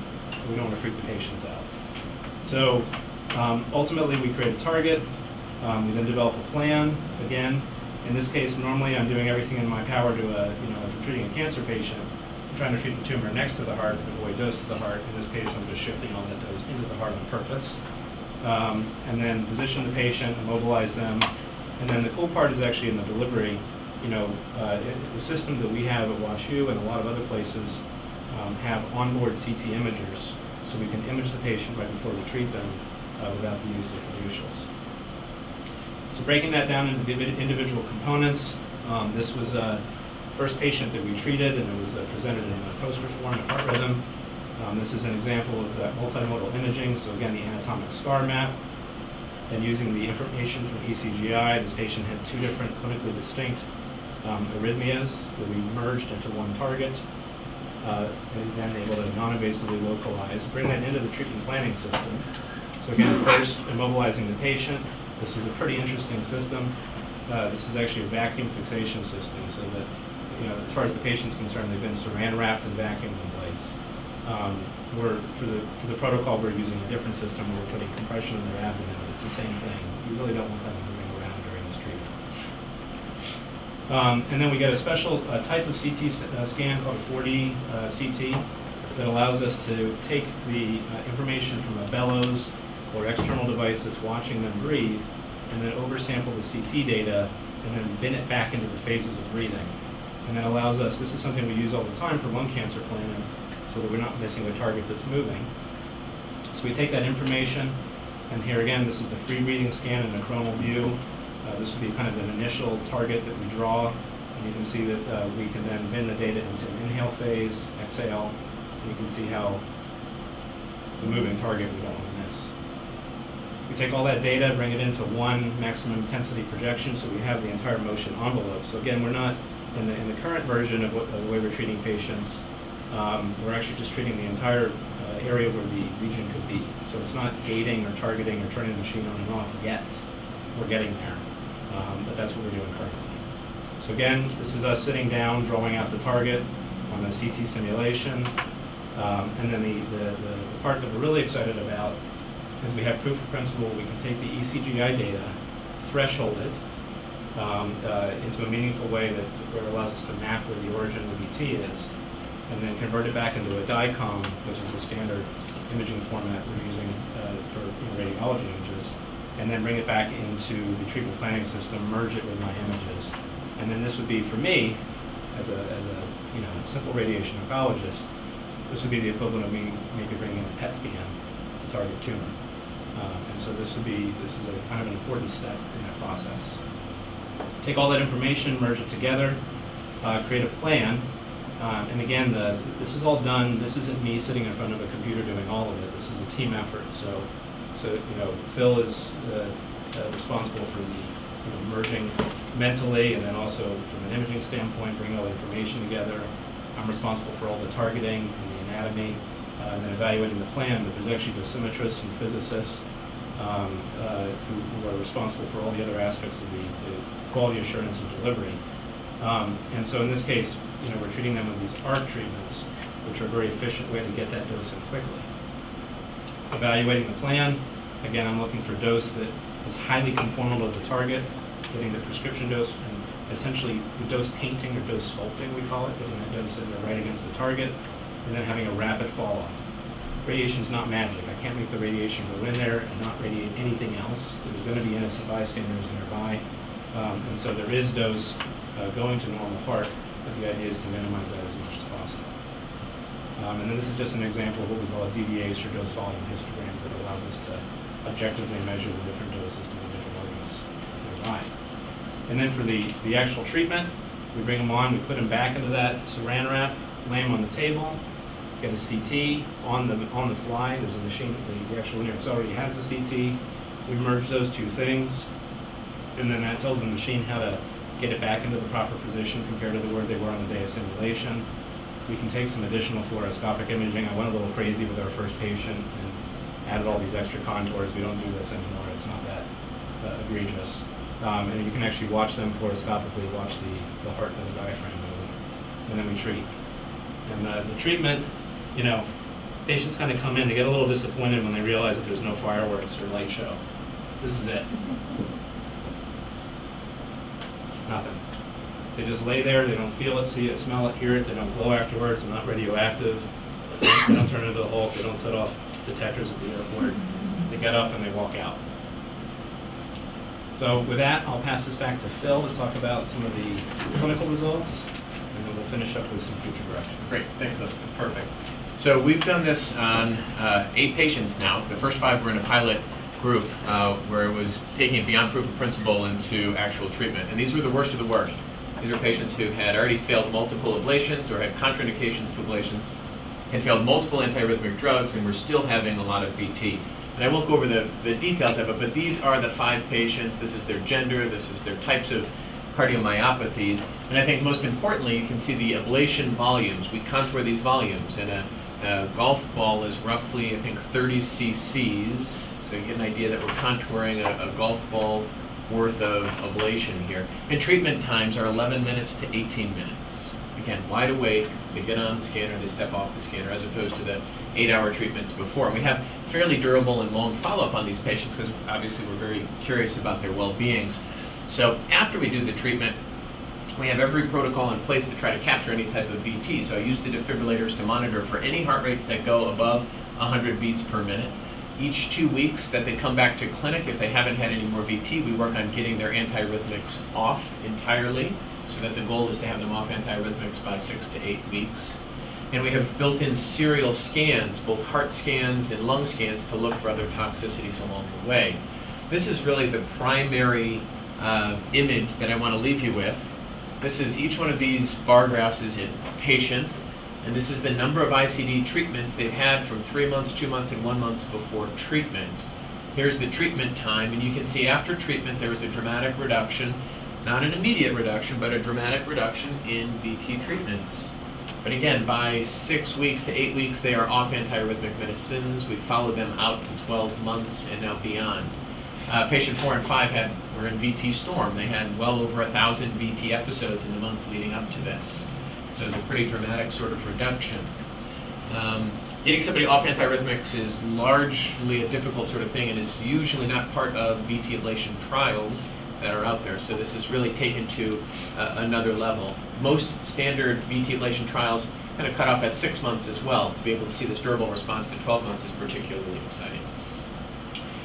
we don't want to freak the patients out. So um, ultimately, we create a target. Um, we then develop a plan. Again, in this case, normally I'm doing everything in my power to, uh, you know, if treating a cancer patient, trying to treat the tumor next to the heart, avoid dose to the heart. In this case, I'm just shifting all that dose into the heart on purpose um, and then position the patient, immobilize them. And then the cool part is actually in the delivery. You know, uh, it, the system that we have at WashU and a lot of other places um, have onboard CT imagers, so we can image the patient right before we treat them uh, without the use of fiducials. So breaking that down into individual components, um, this was a first patient that we treated, and it was uh, presented in a poster form at Heart Rhythm. Um, this is an example of that multimodal imaging. So again, the anatomic scar map. And using the information from ECGI, this patient had two different clinically distinct um, arrhythmias that we merged into one target. Uh, and then able to non-invasively localize, bring that into the treatment planning system. So again, first immobilizing the patient. This is a pretty interesting system. Uh, this is actually a vacuum fixation system, so that you know, as far as the patient's concerned, they've been saran wrapped and vacuumed in place. Um, we're, for, the, for the protocol, we're using a different system where we're putting compression in their abdomen, it's the same thing. You really don't want them moving around during this treatment. Um, and then we get a special uh, type of CT uh, scan called a 4D uh, CT that allows us to take the uh, information from a bellows or external device that's watching them breathe and then oversample the CT data and then bin it back into the phases of breathing. And that allows us, this is something we use all the time for lung cancer planning, so that we're not missing a target that's moving. So we take that information, and here again, this is the free reading scan in the coronal view. Uh, this would be kind of an initial target that we draw, and you can see that uh, we can then bin the data into an inhale phase, exhale, and you can see how it's a moving target we don't want to miss. We take all that data, bring it into one maximum intensity projection, so we have the entire motion envelope. So again, we're not in the, in the current version of, what, of the way we're treating patients, um, we're actually just treating the entire uh, area where the region could be. So it's not gating or targeting or turning the machine on and off yet. We're getting there. Um, but that's what we're doing currently. So again, this is us sitting down, drawing out the target on the CT simulation. Um, and then the, the, the, part that we're really excited about is we have proof of principle. We can take the ECGI data, threshold it um, uh, into a meaningful way that where allows us to map where the origin of VT is and then convert it back into a DICOM, which is the standard imaging format we're using uh, for you know, radiology images, and then bring it back into the treatment planning system, merge it with my images. And then this would be, for me, as a, as a you know, simple radiation oncologist, this would be the equivalent of me maybe bringing in a PET scan to target tumor. Um, and so this would be, this is a kind of an important step in that process. Take all that information, merge it together, uh, create a plan um, and again, the, this is all done. This isn't me sitting in front of a computer doing all of it. This is a team effort. So, so you know, Phil is uh, uh, responsible for the you know, merging mentally, and then also from an imaging standpoint, bringing all the information together. I'm responsible for all the targeting and the anatomy, uh, and then evaluating the plan. But there's actually dosimetrists and physicists um, uh, who, who, are responsible for all the other aspects of the, the quality assurance and delivery. Um, and so in this case, you know, we're treating them with these ARC treatments, which are a very efficient way to get that dose in quickly. Evaluating the plan, again, I'm looking for dose that is highly conformal to the target, getting the prescription dose, and essentially the dose painting or dose sculpting, we call it, getting that dose in there right against the target, and then having a rapid fall off. Radiation is not magic. I can't make the radiation go in there and not radiate anything else. There's going to be innocent bystanders nearby. Um, and so there is dose uh, going to normal heart, but the idea is to minimize that as much as possible. Um, and this is just an example of what we call a DVH or dose volume histogram that allows us to objectively measure the different doses to the different organs in the. And then for the, the actual treatment, we bring them on, we put them back into that saran wrap, lay them on the table, get a CT on the on the fly. There's a machine, the, actual linacs already has the CT. We merge those two things, and then that tells the machine how to get it back into the proper position compared to the where they were on the day of simulation. We can take some additional fluoroscopic imaging. I went a little crazy with our first patient and added all these extra contours. We don't do this anymore. It's not that uh, egregious. Um, and you can actually watch them fluoroscopically, watch the, the heart and the diaphragm move, and then we treat. And uh, the treatment, you know, patients kind of come in, they get a little disappointed when they realize that there's no fireworks or light show. This is it. Nothing. They just lay there, they don't feel it, see it, smell it, hear it, they don't glow afterwards, they're not radioactive, they don't turn into a Hulk, they don't set off detectors at the airport. They get up and they walk out. So with that, I'll pass this back to Phil to talk about some of the clinical results, and then we'll finish up with some future directions. Great, thanks. That's perfect. So we've done this on uh, eight patients now. The first five were in a pilot group uh, where it was taking it beyond proof of principle into actual treatment. And these were the worst of the worst. These are patients who had already failed multiple ablations or had contraindications to ablations, had failed multiple antiarrhythmic drugs, and were still having a lot of VT. And I won't go over the, the details of it, but these are the five patients. This is their gender, this is their types of cardiomyopathies. And I think most importantly, you can see the ablation volumes. We contour these volumes, and a, a golf ball is roughly, I think, 30 cc's. So you get an idea that we're contouring a, a golf ball worth of ablation here. And treatment times are 11 minutes to 18 minutes. Again, wide awake, they get on the scanner, they step off the scanner, as opposed to the eight-hour treatments before. And we have fairly durable and long follow-up on these patients because obviously we're very curious about their well-beings. So after we do the treatment, we have every protocol in place to try to capture any type of VT. So I use the defibrillators to monitor for any heart rates that go above 100 beats per minute. Each two weeks that they come back to clinic, if they haven't had any more VT, we work on getting their antiarrhythmics off entirely so that the goal is to have them off antiarrhythmics by six to eight weeks. And we have built-in serial scans, both heart scans and lung scans, to look for other toxicities along the way. This is really the primary uh, image that I want to leave you with. This is each one of these bar graphs is a patient, and this is the number of ICD treatments they've had from three months, two months, and one month before treatment. Here's the treatment time, and you can see after treatment there was a dramatic reduction, not an immediate reduction, but a dramatic reduction in VT treatments. But again, by six weeks to eight weeks, they are off antiarrhythmic medicines. We followed them out to 12 months and now beyond. Uh, patient four and five had were in VT storm. They had well over a thousand VT episodes in the months leading up to this. So it's a pretty dramatic sort of reduction. Um, getting somebody off antiarrhythmics is largely a difficult sort of thing and is usually not part of VT ablation trials that are out there. So this is really taken to uh, another level. Most standard VT ablation trials kind of cut off at six months as well. To be able to see this durable response to 12 months is particularly exciting.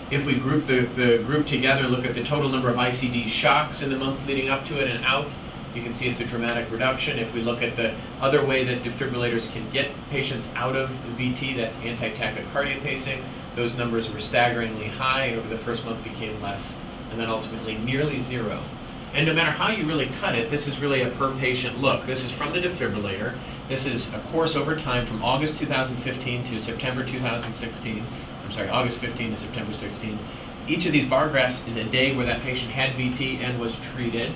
If we group the, the group together, look at the total number of ICD shocks in the months leading up to it and out, you can see it's a dramatic reduction. If we look at the other way that defibrillators can get patients out of VT, that's anti-tachycardia pacing, those numbers were staggeringly high. Over the first month became less and then ultimately nearly zero. And no matter how you really cut it, this is really a per patient look. This is from the defibrillator. This is a course over time from August 2015 to September 2016. I'm sorry, August 15 to September 16. Each of these bar graphs is a day where that patient had VT and was treated.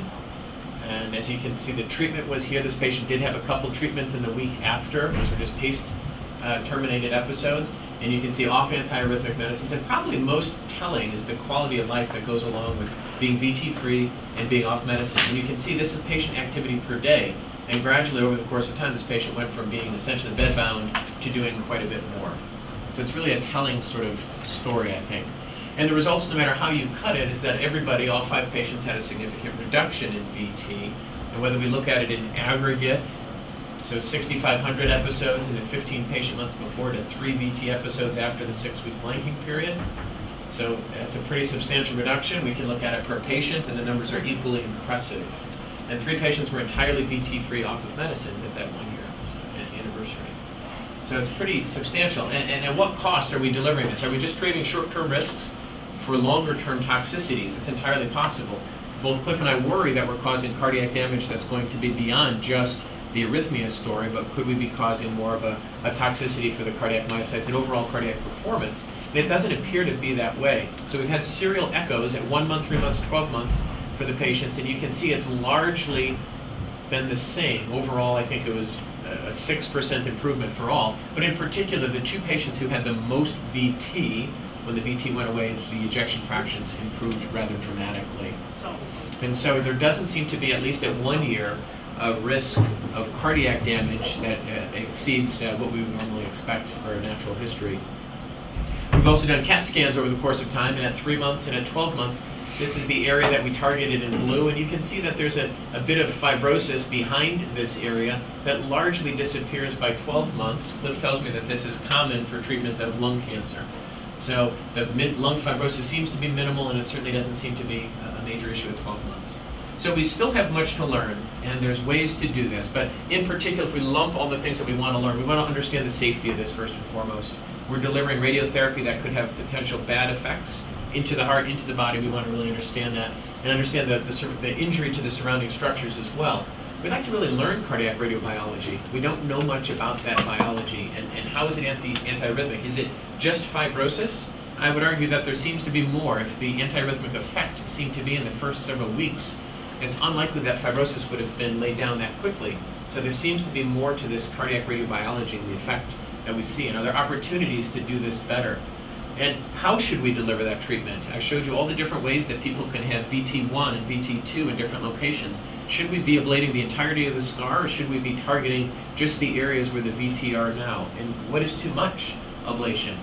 And as you can see, the treatment was here. This patient did have a couple treatments in the week after. Those were just pace uh, terminated episodes and you can see off antiarrhythmic medicines. And probably most telling is the quality of life that goes along with being VT free and being off medicine. And you can see this is patient activity per day. And gradually, over the course of time, this patient went from being essentially bedbound to doing quite a bit more. So it's really a telling sort of story, I think. And the results, no matter how you cut it, is that everybody, all five patients, had a significant reduction in VT. And whether we look at it in aggregate so 6,500 episodes in the 15 patient months before to three VT episodes after the six-week blanking period. So that's a pretty substantial reduction. We can look at it per patient, and the numbers are equally impressive. And three patients were entirely VT-free off of medicines at that one year anniversary. So it's pretty substantial. And, and at what cost are we delivering this? Are we just trading short-term risks for longer-term toxicities? It's entirely possible. Both Cliff and I worry that we're causing cardiac damage that's going to be beyond just the arrhythmia story, but could we be causing more of a, a toxicity for the cardiac myocytes and overall cardiac performance? And it doesn't appear to be that way. So we've had serial echoes at one month, three months, 12 months for the patients, and you can see it's largely been the same. Overall, I think it was a 6% improvement for all. But in particular, the two patients who had the most VT, when the VT went away, the ejection fractions improved rather dramatically. And so there doesn't seem to be, at least at one year, a risk of cardiac damage that uh, exceeds uh, what we would normally expect for a natural history. We've also done CAT scans over the course of time, and at three months and at 12 months, this is the area that we targeted in blue, and you can see that there's a, a bit of fibrosis behind this area that largely disappears by 12 months. Cliff tells me that this is common for treatment of lung cancer. So the lung fibrosis seems to be minimal, and it certainly doesn't seem to be a major issue at 12 months. So we still have much to learn, and there's ways to do this. But in particular, if we lump all the things that we want to learn, we want to understand the safety of this first and foremost. We're delivering radiotherapy that could have potential bad effects into the heart, into the body. We want to really understand that and understand the, the, the injury to the surrounding structures as well. We'd like to really learn cardiac radiobiology. We don't know much about that biology. And, and how is it anti, antiarrhythmic? Is it just fibrosis? I would argue that there seems to be more. If the antiarrhythmic effect seemed to be in the first several weeks, it's unlikely that fibrosis would have been laid down that quickly. So there seems to be more to this cardiac radiobiology and the effect that we see. And are there opportunities to do this better? And how should we deliver that treatment? I showed you all the different ways that people can have VT1 and VT2 in different locations. Should we be ablating the entirety of the scar, or should we be targeting just the areas where the VT are now? And what is too much ablation?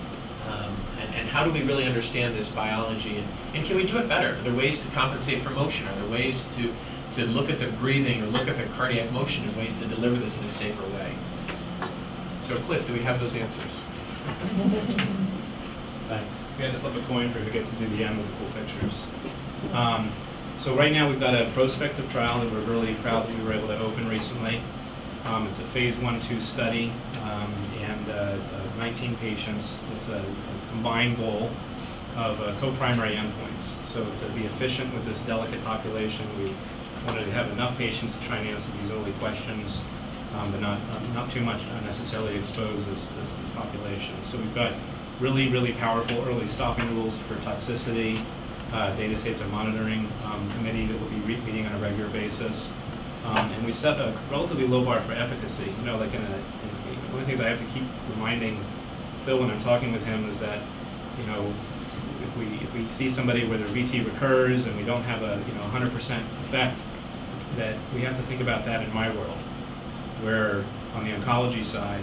Um, and, and, how do we really understand this biology? And, and can we do it better? Are there ways to compensate for motion? Are there ways to, to look at the breathing or look at the cardiac motion and ways to deliver this in a safer way? So, Cliff, do we have those answers? Thanks. We had to flip a coin for who gets to do the end the cool pictures. Um, so right now we've got a prospective trial that we're really proud that we were able to open recently. Um, it's a phase one two study um, and uh, uh, 19 patients. It's a, a combined goal of uh, co-primary endpoints. So to be efficient with this delicate population, we wanted to have enough patients to try and answer these early questions, um, but not not too much unnecessarily expose this, this, this population. So we've got really, really powerful early stopping rules for toxicity, uh, data safety monitoring um, committee that will be meeting on a regular basis. Um, and we set a relatively low bar for efficacy. You know, like in a, in, one of the things I have to keep reminding Phil when I'm talking with him is that, you know, if we if we see somebody where their VT recurs and we don't have a you know 100% effect, that we have to think about that in my world, where on the oncology side,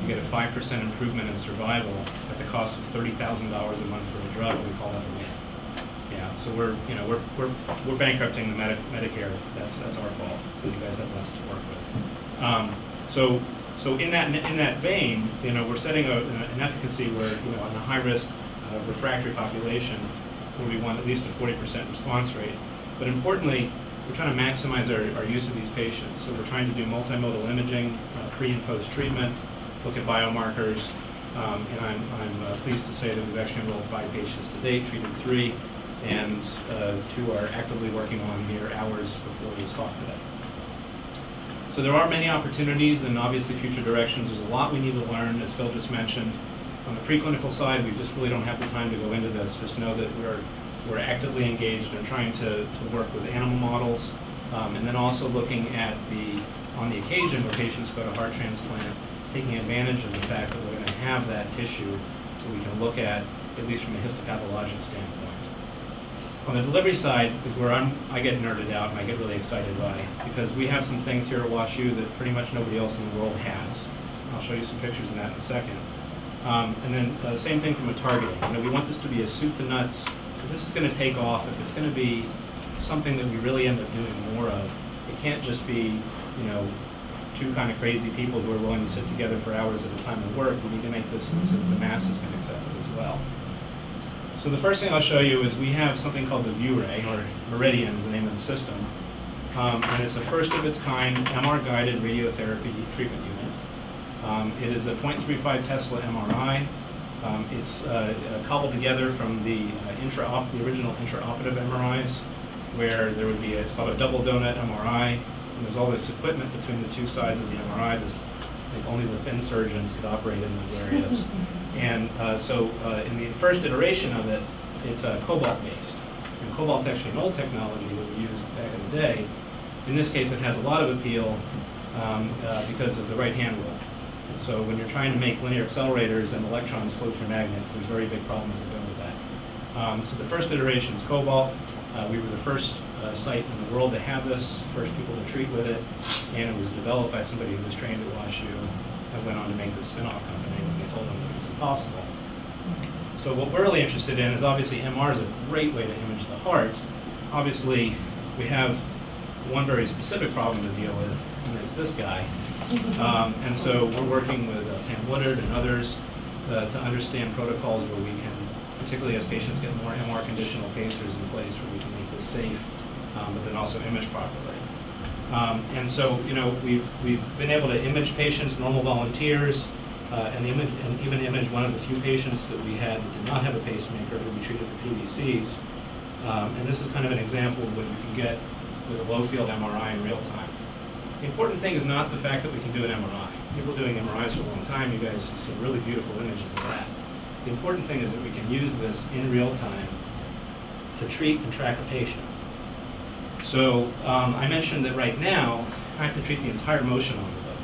you get a 5% improvement in survival at the cost of $30,000 a month for a drug, we call that a so we're, you know, we're, we're, we're bankrupting the Medi- Medicare. That's, that's our fault. So you guys have less to work with. Um, so, so in that, in that vein, you know, we're setting a, an efficacy where, you know, in a high-risk uh, refractory population, where we want at least a 40% response rate. But importantly, we're trying to maximize our, our use of these patients. So we're trying to do multimodal imaging, uh, pre and post treatment, look at biomarkers. Um, and I'm, I'm uh, pleased to say that we've actually enrolled five patients to date, treated three, and uh, two are actively working on mere hours before this talk today. So there are many opportunities and obviously future directions. There's a lot we need to learn, as Phil just mentioned. On the preclinical side, we just really don't have the time to go into this. Just know that we're, we're actively engaged in trying to, to work with animal models, um, and then also looking at the, on the occasion where patients go to heart transplant, taking advantage of the fact that we're going to have that tissue that we can look at, at least from a histopathologic standpoint. On the delivery side is where I'm, I get nerded out and I get really excited by because we have some things here at WashU that pretty much nobody else in the world has. I'll show you some pictures of that in a second. Um, and then uh, same thing from a targeting. You know, we want this to be a soup to nuts. If this is going to take off, if it's going to be something that we really end up doing more of, it can't just be, you know, two kind of crazy people who are willing to sit together for hours at a time and work, we need to make this so that the masses can accept it as well. So the first thing I'll show you is we have something called the ViewRay, or MRIdian is the name of the system. Um, and it's the first of its kind MR-guided radiotherapy treatment unit. Um, it is a 0.35 Tesla MRI. Um, it's uh, uh, cobbled together from the uh, the original intraoperative MRIs, where there would be a, it's called a double donut MRI, and there's all this equipment between the two sides of the MRI. This, I think only the thin surgeons could operate in those areas. and uh, so, uh, in the first iteration of it, it's uh, cobalt based. And cobalt's actually an old technology that we used back in the day. In this case, it has a lot of appeal um, uh, because of the right hand rule. So when you're trying to make linear accelerators and electrons flow through magnets, there's very big problems that go with that. Um, so the first iteration is cobalt. Uh, we were the first uh, site in the world to have this, first people to treat with it, and it was developed by somebody who was trained at WashU and went on to make the spin-off company when they told them that it was impossible. So what we're really interested in is obviously MR is a great way to image the heart. Obviously, we have one very specific problem to deal with, and it's this guy. Um, and so we're working with uh, Pam Woodard and others to, to, understand protocols where we can, particularly as patients get more MR conditional pacers in place, where we can make this safe, um, but then also image properly. Um, and so, you know, we've, we've been able to image patients, normal volunteers, uh, and, image, and even image one of the few patients that we had that did not have a pacemaker who we treated for PVCs. Um, and this is kind of an example of what you can get with a low field MRI in real time. The important thing is not the fact that we can do an MRI. People doing MRIs for a long time, you guys have some really beautiful images of that. The important thing is that we can use this in real time to treat and track a patient. So um, I mentioned that right now, I have to treat the entire motion boat.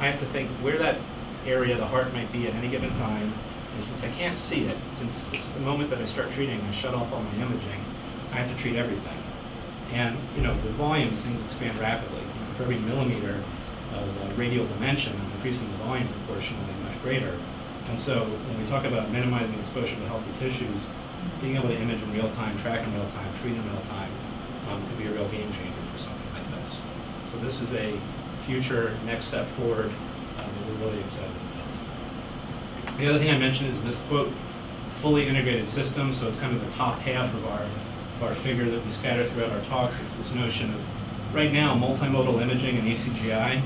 I have to think where that area of the heart might be at any given time. And since I can't see it, since it's the moment that I start treating, I shut off all my imaging, I have to treat everything. And, you know, the volumes, things expand rapidly. For every millimeter of uh, radial dimension, I'm increasing the volume proportionally much greater. And so when we talk about minimizing exposure to healthy tissues, being able to image in real time, track in real time, treat in real time, um, could be a real game changer for something like this. So this is a future next step forward um, that we're really excited about. The other thing I mentioned is this quote, fully integrated system. So it's kind of the top half of our of our figure that we scatter throughout our talks. It's this notion of right now multimodal imaging and ECGI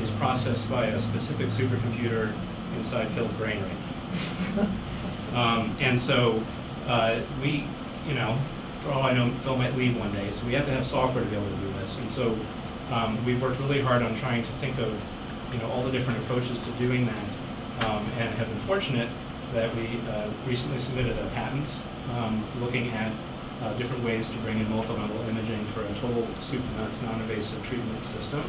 is processed by a specific supercomputer inside Phil's brain right now. um, and so uh, we, you know, for all I know, Phil might leave one day, so we have to have software to be able to do this. And so um, we've worked really hard on trying to think of, you know, all the different approaches to doing that, um, and have been fortunate that we uh, recently submitted a patent um, looking at uh, different ways to bring in multimodal imaging for a total soup to nuts non-invasive treatment system.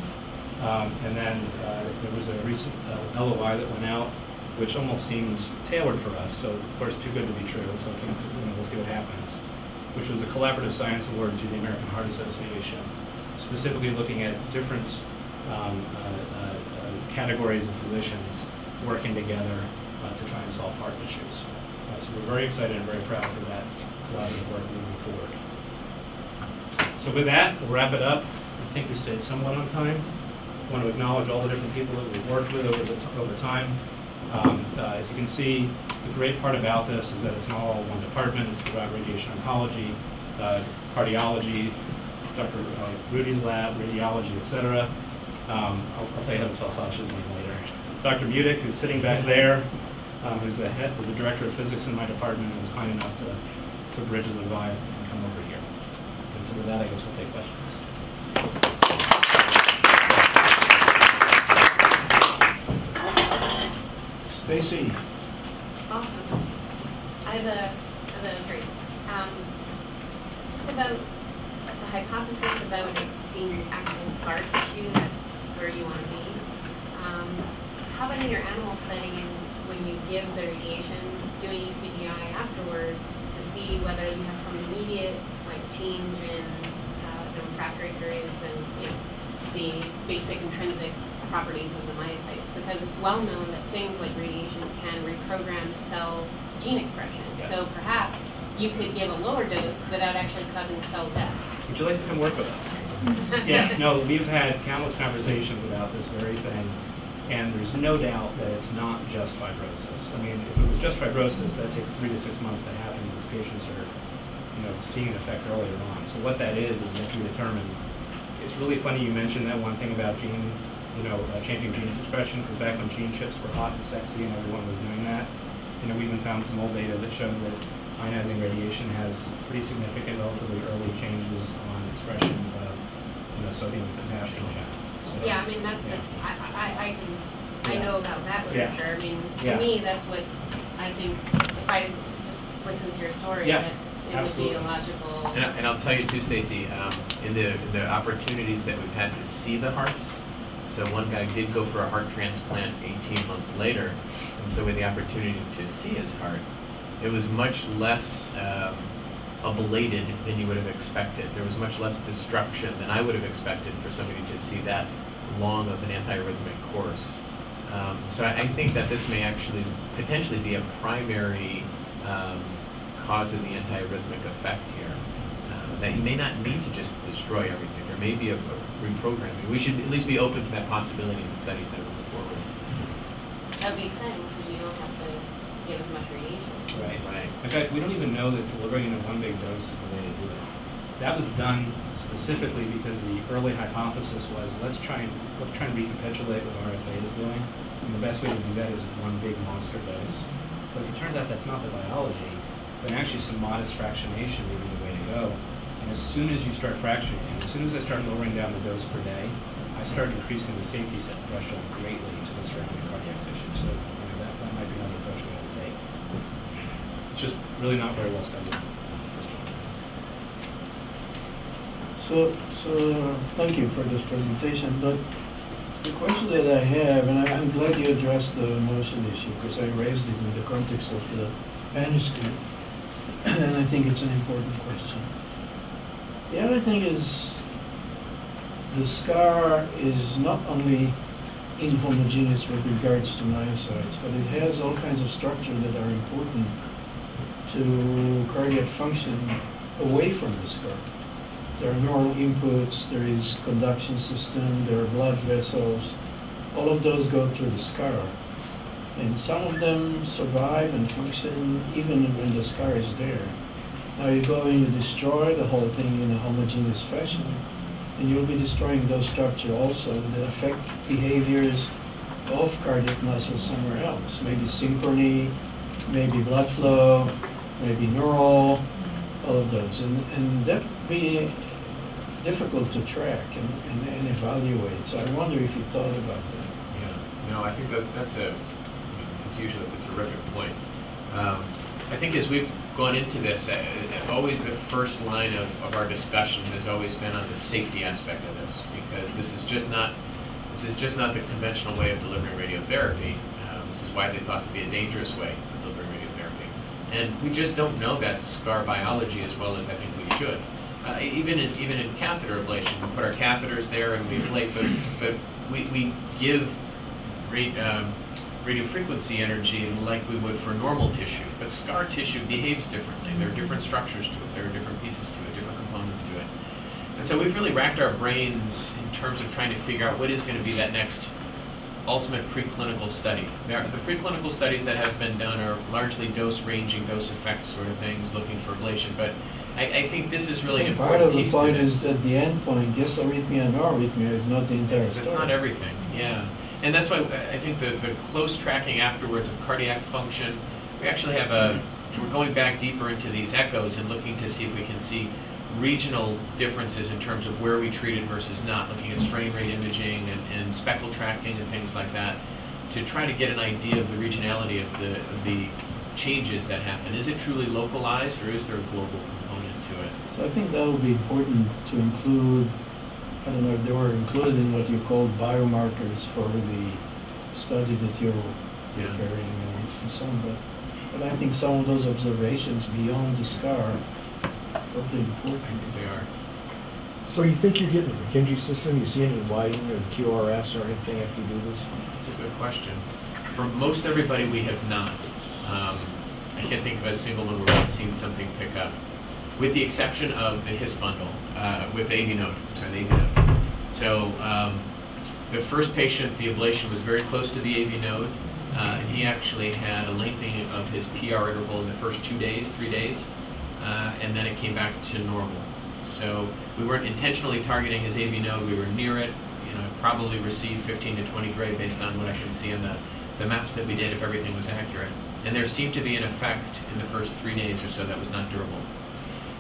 Um, and then uh, there was a recent uh, LOI that went out, which almost seems tailored for us. So of course, too good to be true. So you know, we'll see what happens. Which was a collaborative science award through the American Heart Association, specifically looking at different um, uh, uh, uh, categories of physicians working together to try and solve heart issues. so we're very excited and very proud for that collaborative work moving forward. So with that, we'll wrap it up. I think we stayed somewhat on time. I want to acknowledge all the different people that we've worked with over, the over time. Um, uh, as you can see, the great part about this is that it's not all one department. It's throughout radiation oncology, uh, cardiology, Dr. Uh, Rudy's lab, radiology, etc. Um, I'll, I'll, tell you how to spell Sasha's name later. Dr. Mutic, who's sitting back there, um, who's the head, of the director of physics in my department, and was kind enough to, to bridge the divide and come over here. And so with that, I guess we'll take questions. Stacy. Awesome. I have a, oh, that was great. Um, just about the hypothesis about it being actual scar tissue, that's where you want to be. Um, how about in your animal studies, when you give the radiation, doing ECGI afterwards to see whether you have some immediate like change in uh, the refractory periods and you know the basic intrinsic properties of the myocytes because it's well known that things like radiation can reprogram cell gene expression. Yes. So perhaps you could give a lower dose without actually causing cell death. Would you like to come work with us? yeah, no, we've had countless conversations about this very thing, and there's no doubt that it's not just fibrosis. I mean, if it was just fibrosis, that takes three to six months to happen because patients are, you know, seeing an effect earlier on. So what that is is if you determine, it's really funny you mentioned that one thing about gene you know, uh, changing gene expression, because back when gene chips were hot and sexy and everyone was doing that, you know, we even found some old data that showed that ionizing radiation has pretty significant, relatively early changes on expression of, you know, sodium and potassium channels. So, Yeah, I mean, that's the. I, I, I can, I know about that Yeah. literature. I mean, Yeah. to me, that's what I think, if I just listen to your story, Yeah, that it absolutely. would be a logical. And, I- and I'll tell you too, Stacy, um, in the in the opportunities that we've had to see the hearts. So one guy did go for a heart transplant 18 months later, and so with the opportunity to see his heart, it was much less um, ablated than you would have expected. There was much less destruction than I would have expected for somebody to see that long of an antiarrhythmic course. Um, so I, I think that this may actually potentially be a primary um, cause of the antiarrhythmic effect here. Uh, that you may not need to just destroy everything. There may be a, a reprogramming. We should at least be open to that possibility in the studies that are going forward. That'd be exciting because you don't have to get as much radiation. Right. Right. In fact, we don't even know that delivering in a one big dose is the way to do it. That was done specifically because the early hypothesis was let's try and let's try and recapitulate what RFA is doing, and the best way to do that is one big monster dose. But if it turns out that's not the biology, then actually some modest fractionation may be the way to go. And as soon as you start fractioning, as soon as I start lowering down the dose per day, I start increasing the safety set threshold greatly to the surrounding cardiac tissue. So you know, that, that might be another approach we have to take. It's just really not very well studied. So, so thank you for this presentation, but the question that I have, and I- I'm glad you addressed the motion issue because I raised it in the context of the manuscript, and I think it's an important question. The other thing is, the scar is not only inhomogeneous with regards to myocytes, but it has all kinds of structures that are important to cardiac function away from the scar. There are neural inputs, there is conduction system, there are blood vessels. All of those go through the scar. And some of them survive and function even when the scar is there. Now you're going to destroy the whole thing in a homogeneous fashion, and you'll be destroying those structures also that affect behaviors of cardiac muscle somewhere else. Maybe synchrony, maybe blood flow, maybe neural, all of those. And, and that be difficult to track and, and, and evaluate. So I wonder if you thought about that. Yeah, no, I think that's, that's a, it's usually it's a terrific point. Um, I think as we've gone into this, uh, always the first line of, of our discussion has always been on the safety aspect of this, because this is just not, this is just not the conventional way of delivering radiotherapy. Uh, this is widely thought to be a dangerous way of delivering radiotherapy. And we just don't know that scar biology as well as I think we should. Uh, even in even in catheter ablation, we put our catheters there and we ablate, but but we, we give um, radio frequency energy like we would for normal tissue. But scar tissue behaves differently. There are different structures to it. There are different pieces to it, different components to it. And so we've really racked our brains in terms of trying to figure out what is going to be that next ultimate preclinical study. There, the preclinical studies that have been done are largely dose ranging, dose effect sort of things, looking for ablation. But I, I think this is really Part important of the point is that the end point, arrhythmia and arrhythmia is not the entire It's, story. it's not everything, yeah. And that's why I think the, the close tracking afterwards of cardiac function, we actually have a, we're going back deeper into these echoes and looking to see if we can see regional differences in terms of where we treated versus not, looking at strain rate imaging and, and speckle tracking and things like that to try to get an idea of the regionality of the, of the changes that happen. Is it truly localized or is there a global component to it? So I think that would be important to include, I don't know if they were included in what you called biomarkers for the study that you're Yeah. preparing and so on, but, but I think some of those observations beyond the scar are probably I important. think they are. So you think you're getting the Purkinje system? You see any widening or QRS or anything after you do this? That's a good question. For most everybody, we have not. Um, I can't think of a single one where we've seen something pick up, with the exception of the HIS bundle uh, with the AV node. Sorry, the AV node. So um, the first patient, the ablation was very close to the AV node. Uh, he actually had a lengthening of his PR interval in the first two days, three days, uh, and then it came back to normal. So we weren't intentionally targeting his AV node. We were near it. you know, probably received 15 to 20 gray based on what I can see in the, the maps that we did if everything was accurate. And there seemed to be an effect in the first three days or so that was not durable.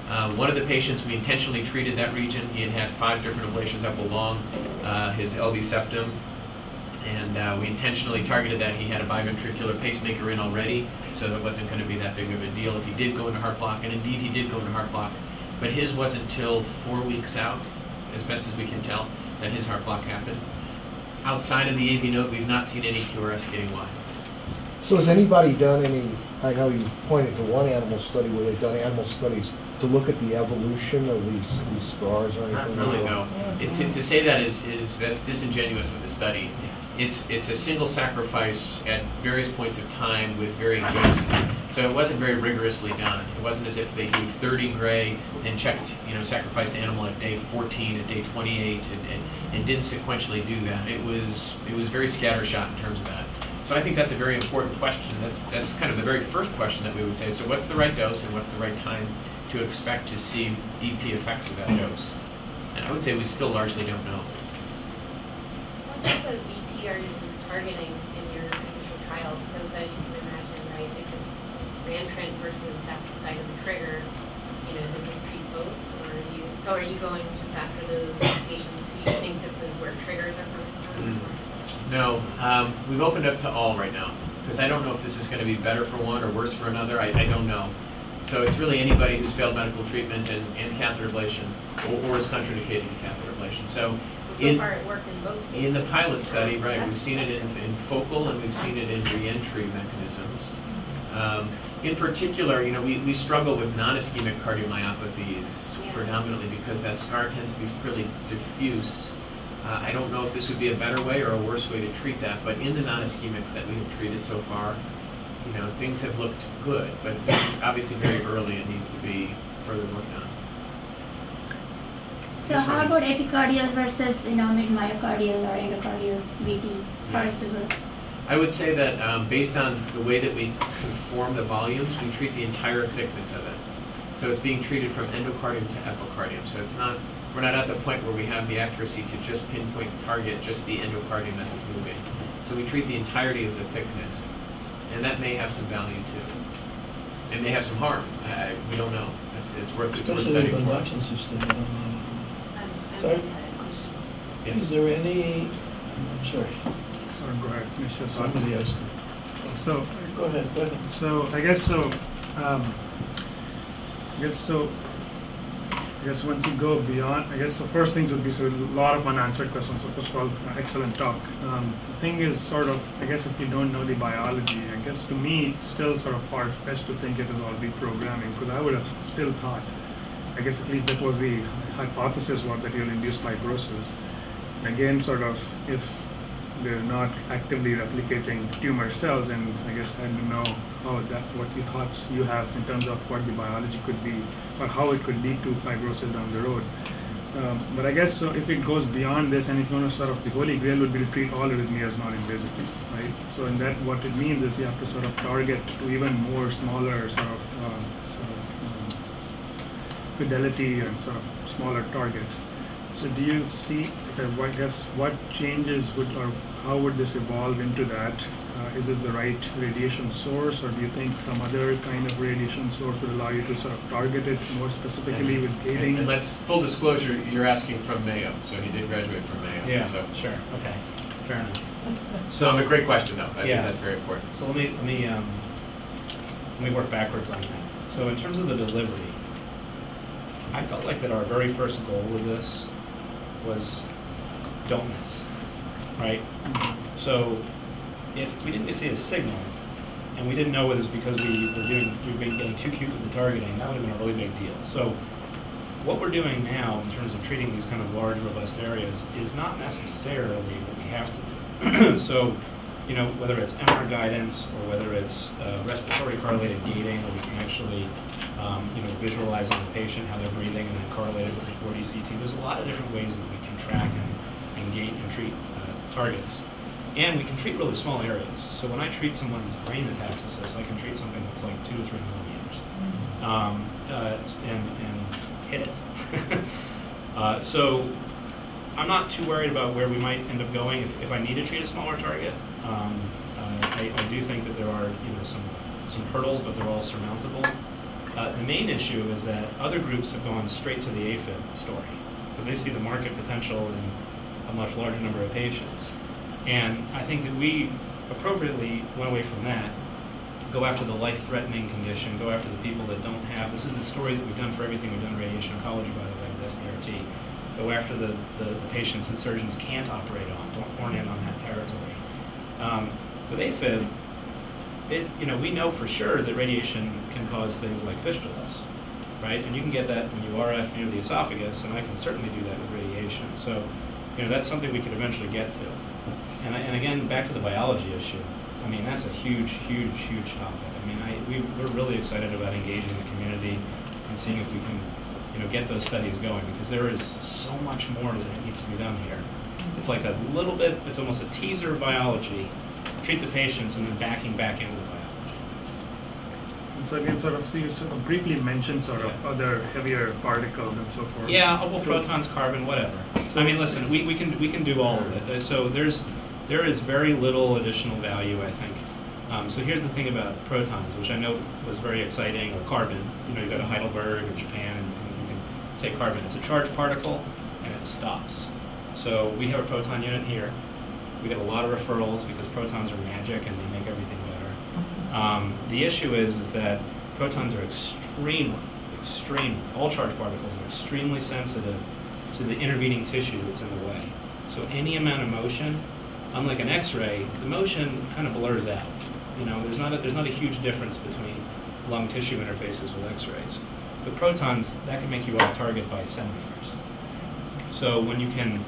Uh, one of the patients, we intentionally treated that region. He had had five different ablations up along uh, his LV septum, and uh, we intentionally targeted that. He had a biventricular pacemaker in already, so it wasn't going to be that big of a deal if he did go into heart block, and indeed he did go into heart block. But his wasn't until four weeks out, as best as we can tell, that his heart block happened. Outside of the AV node, we've not seen any QRS getting wide. So has anybody done any, I know you pointed to one animal study where they've done animal studies to look at the evolution of these, these scars or anything? Not really, no. To, to say that is, is that's disingenuous of the study. It's it's a single sacrifice at various points of time with varying doses. So it wasn't very rigorously done. It wasn't as if they gave 30 gray and checked, you know, sacrificed animal at day 14, at day 28, and, and, and didn't sequentially do that. It was it was very scattershot in terms of that. So I think that's a very important question. That's that's kind of the very first question that we would say. So what's the right dose and what's the right time to expect to see EP effects of that dose? And I would say we still largely don't know. What type of Are you targeting in your initial trial? Because as you can imagine, right, if it's just reentrant versus that's the site of the trigger, you know, does this treat both? Or are you, so are you going just after those patients who you think this is where triggers are coming from? Mm. No, um, we've opened up to all right now because I don't know if this is going to be better for one or worse for another. I, I don't know. So it's really anybody who's failed medical treatment and, and catheter ablation or, or is contraindicated to catheter ablation. So, So, in, far it worked in both in the pilot study, right, we've seen it in, in focal and we've seen it in reentry mechanisms. Um, in particular, you know, we, we struggle with non-ischemic cardiomyopathies Yeah. predominantly because that scar tends to be pretty diffuse. Uh, I don't know if this would be a better way or a worse way to treat that, but in the non-ischemics that we have treated so far, you know, things have looked good, but obviously very early and needs to be further worked on. So how ma'am. about epicardial versus you know mid-myocardial or endocardial VT Yes. possible? I would say that um, based on the way that we conform the volumes, we treat the entire thickness of it. So it's being treated from endocardium to epicardium. So it's not, we're not at the point where we have the accuracy to just pinpoint target just the endocardium as it's moving. So we treat the entirety of the thickness, and that may have some value too. It may have some harm. I, we don't know. It's, it's worth it's worth Especially the studying. for. conduction system. I don't know. I'm, I'm Sorry? looking at it. Yes. Is there any, sorry, Sorry, go ahead, finish your thought. somebody else. So, Go ahead, go ahead. so I guess so. Um, I guess so. I guess once you go beyond, I guess the first things would be so a lot of unanswered questions. So first of all, uh, excellent talk. Um, the thing is sort of, I guess if you don't know the biology, I guess to me it's still sort of far fetched to think it is all be programming because I would have still thought, I guess at least that was the hypothesis was that you'll induce fibrosis. Again, sort of if they're not actively replicating tumor cells, and I guess I don't know how that what you thoughts you have in terms of what the biology could be, or how it could lead to fibrosis down the road. Um, but I guess so if it goes beyond this, and if you want to sort of the holy grail would be to treat all arrhythmias non-invasively, right? So in that, what it means is you have to sort of target to even more smaller sort of um, sort of um, fidelity and sort of smaller targets. So do you see, I guess, what changes would, or how would this evolve into that? Uh, is this the right radiation source, or do you think some other kind of radiation source would allow you to sort of target it more specifically with gating? and let's full disclosure. You're asking from Mayo, so he did graduate from Mayo. Yeah, So, sure, okay, fair enough. so a great question though. I Yeah. think that's very important. So let me, let me, um, let me work backwards on that. So in terms of the delivery, I felt like that our very first goal with this was don't miss, right? So if we didn't see a signal, and we didn't know whether it's because we were doing, we were getting too cute with the targeting, that would have been a really big deal. So what we're doing now in terms of treating these kind of large, robust areas is not necessarily what we have to do. so, you know, whether it's MR guidance or whether it's uh, respiratory correlated gating, where we can actually, um, you know, visualize on the patient how they're breathing and then correlate it with the 4D CT. There's a lot of different ways that we can track and, and gate and treat uh, targets. And we can treat really small areas. So when I treat someone with brain metastasis, I can treat something that's like two to three millimeters um, uh, and, and hit it. uh, so I'm not too worried about where we might end up going if, if I need to treat a smaller target. Um, uh, I, I do think that there are you know some some hurdles, but they're all surmountable. Uh, the main issue is that other groups have gone straight to the AFib story because they see the market potential in a much larger number of patients. And I think that we appropriately went away from that, go after the life-threatening condition, go after the people that don't have. This is the story that we've done for everything we've done in radiation oncology, by the way. Go after the, the, the patients that surgeons can't operate on, don't horn in on that territory. Um, with AFib, it, you know, we know for sure that radiation can cause things like fistulas, right? And you can get that when you RF near the esophagus, and I can certainly do that with radiation. So, you know, that's something we could eventually get to. And, and again, back to the biology issue. I mean, that's a huge, huge, huge topic. I mean, I, we, we're really excited about engaging the community and seeing if we can, you know, get those studies going because there is so much more that needs to be done here. It's like a little bit, it's almost a teaser of biology, treat the patients, and then backing back into the biology. And so again, sort of, so you sort of briefly mentioned sort of Yeah. other heavier particles and so forth. Yeah, well, So- protons, carbon, whatever. So- I mean, listen, we, we can we can do all of it. Uh, So there's there is very little additional value, I think. Um, so here's the thing about protons, which I know was very exciting, or carbon. You know, you go to Heidelberg or Japan, and you can take carbon. It's a charged particle, and it stops. So we have a proton unit here. We get a lot of referrals because protons are magic and they make everything better. Um, the issue is, is that protons are extremely, extremely, all charged particles are extremely sensitive to the intervening tissue that's in the way. So any amount of motion, unlike an X-ray, the motion kind of blurs out. You know, there's not a, there's not a huge difference between lung tissue interfaces with X-rays. With protons, that can make you off target by centimeters. So when you can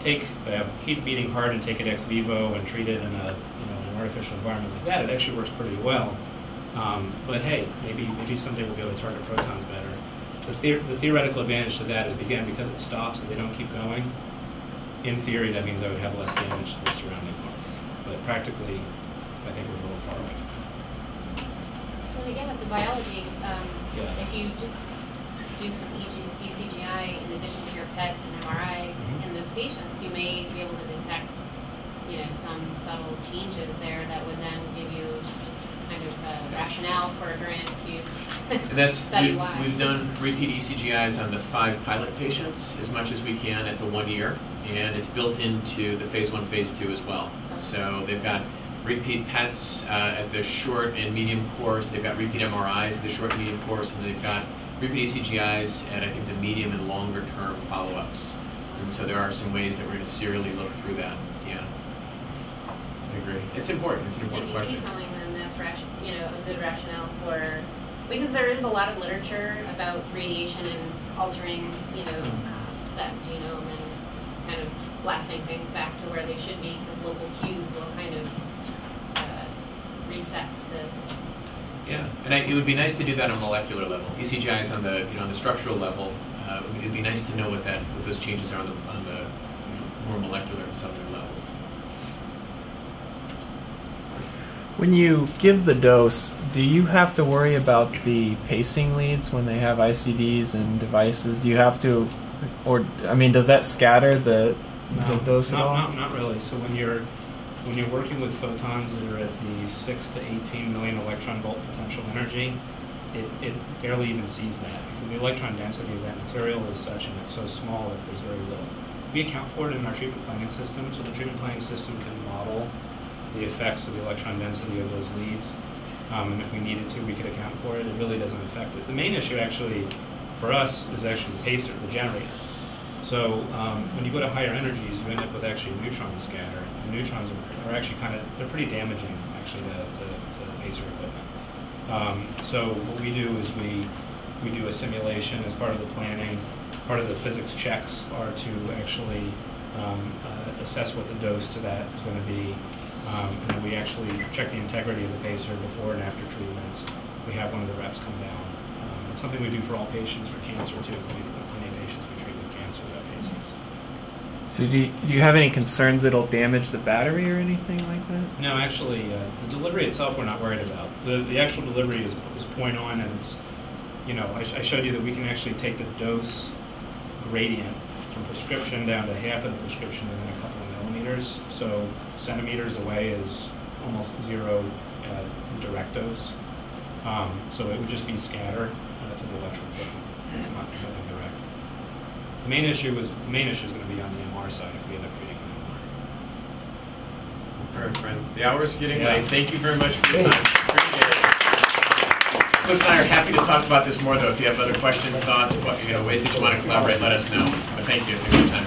take a heat beating heart and take it ex vivo and treat it in a you know an artificial environment like that, it actually works pretty well. Um, but hey, maybe maybe someday we'll be able to target protons better. The, the theoretical advantage to that is again because it stops and they don't keep going. In theory, that means I would have less damage to the surrounding part. But practically, I think we're a little far away. So again, with the biology, um, Yeah. if you just do some ECGI in addition to your PET and MRI Mhm. in those patients, you may be able to detect, you know, some subtle changes there that would then give you kind of a rationale for a grant to And that's, study we've, why. we've done repeat ECGIs on the five pilot patients as much as we can at the one year, and it's built into the phase one, phase two as well. So they've got repeat PETs uh, at the short and medium course, they've got repeat MRIs at the short and medium course, and they've got repeat ECGIs at I think the medium and longer term follow-ups. And so there are some ways that we're going to serially look through that. Yeah, I agree. It's important. It's an If important you part. see something, then that's ration, you know, a good rationale for, because there is a lot of literature about radiation and altering, you know, uh, that genome and kind of blasting things back to where they should be, because local cues will kind of uh, reset the, Yeah, and I, it would be nice to do that on a molecular level. ECGIs on the you know on the structural level. Uh, it would be nice to know what that what those changes are on the on the you know, more molecular and cellular levels. When you give the dose, do you have to worry about the pacing leads when they have ICDs and devices? Do you have to, or I mean, does that scatter the the dose not, at all? Not, not really. So when you're when you're working with photons that are at the six to 18 million electron volt potential energy, it, it barely even sees that because the electron density of that material is such and it's so small that there's very little. We account for it in our treatment planning system, so the treatment planning system can model the effects of the electron density of those leads. Um, and if we needed to, we could account for it. It really doesn't affect it. The main issue actually for us is actually the pacer, the generator. So um, when you go to higher energies, you end up with actually neutron scatter. And neutrons are, are actually kind of they're pretty damaging actually to the, the pacer equipment. Um, so what we do is we we do a simulation as part of the planning. Part of the physics checks are to actually um, uh, assess what the dose to that is going to be, um, and then we actually check the integrity of the pacer before and after treatments. We have one of the reps come down. Um, it's something we do for all patients for cancer too. We, plenty of patients we treat with cancer without pacers. So do you, do you have any concerns it'll damage the battery or anything like that? No, actually, uh, the delivery itself we're not worried about. The, the actual delivery is, is point on, and it's, you know, I, sh- I showed you that we can actually take the dose gradient from prescription down to half of the prescription within a couple of millimeters. So centimeters away is almost zero uh, direct dose. Um, so it would just be scatter uh, to the electrical. It's not something main issue was the main issue is going to be on the MR side if we end up treating an All right, friends, the hour is getting Yeah. late. Thank you very much for your time. Appreciate it. Cliff and I are happy to talk about this more, though. If you have other questions, thoughts, what- you know, ways that you want to collaborate, let us know. But thank you. Thanks for your time.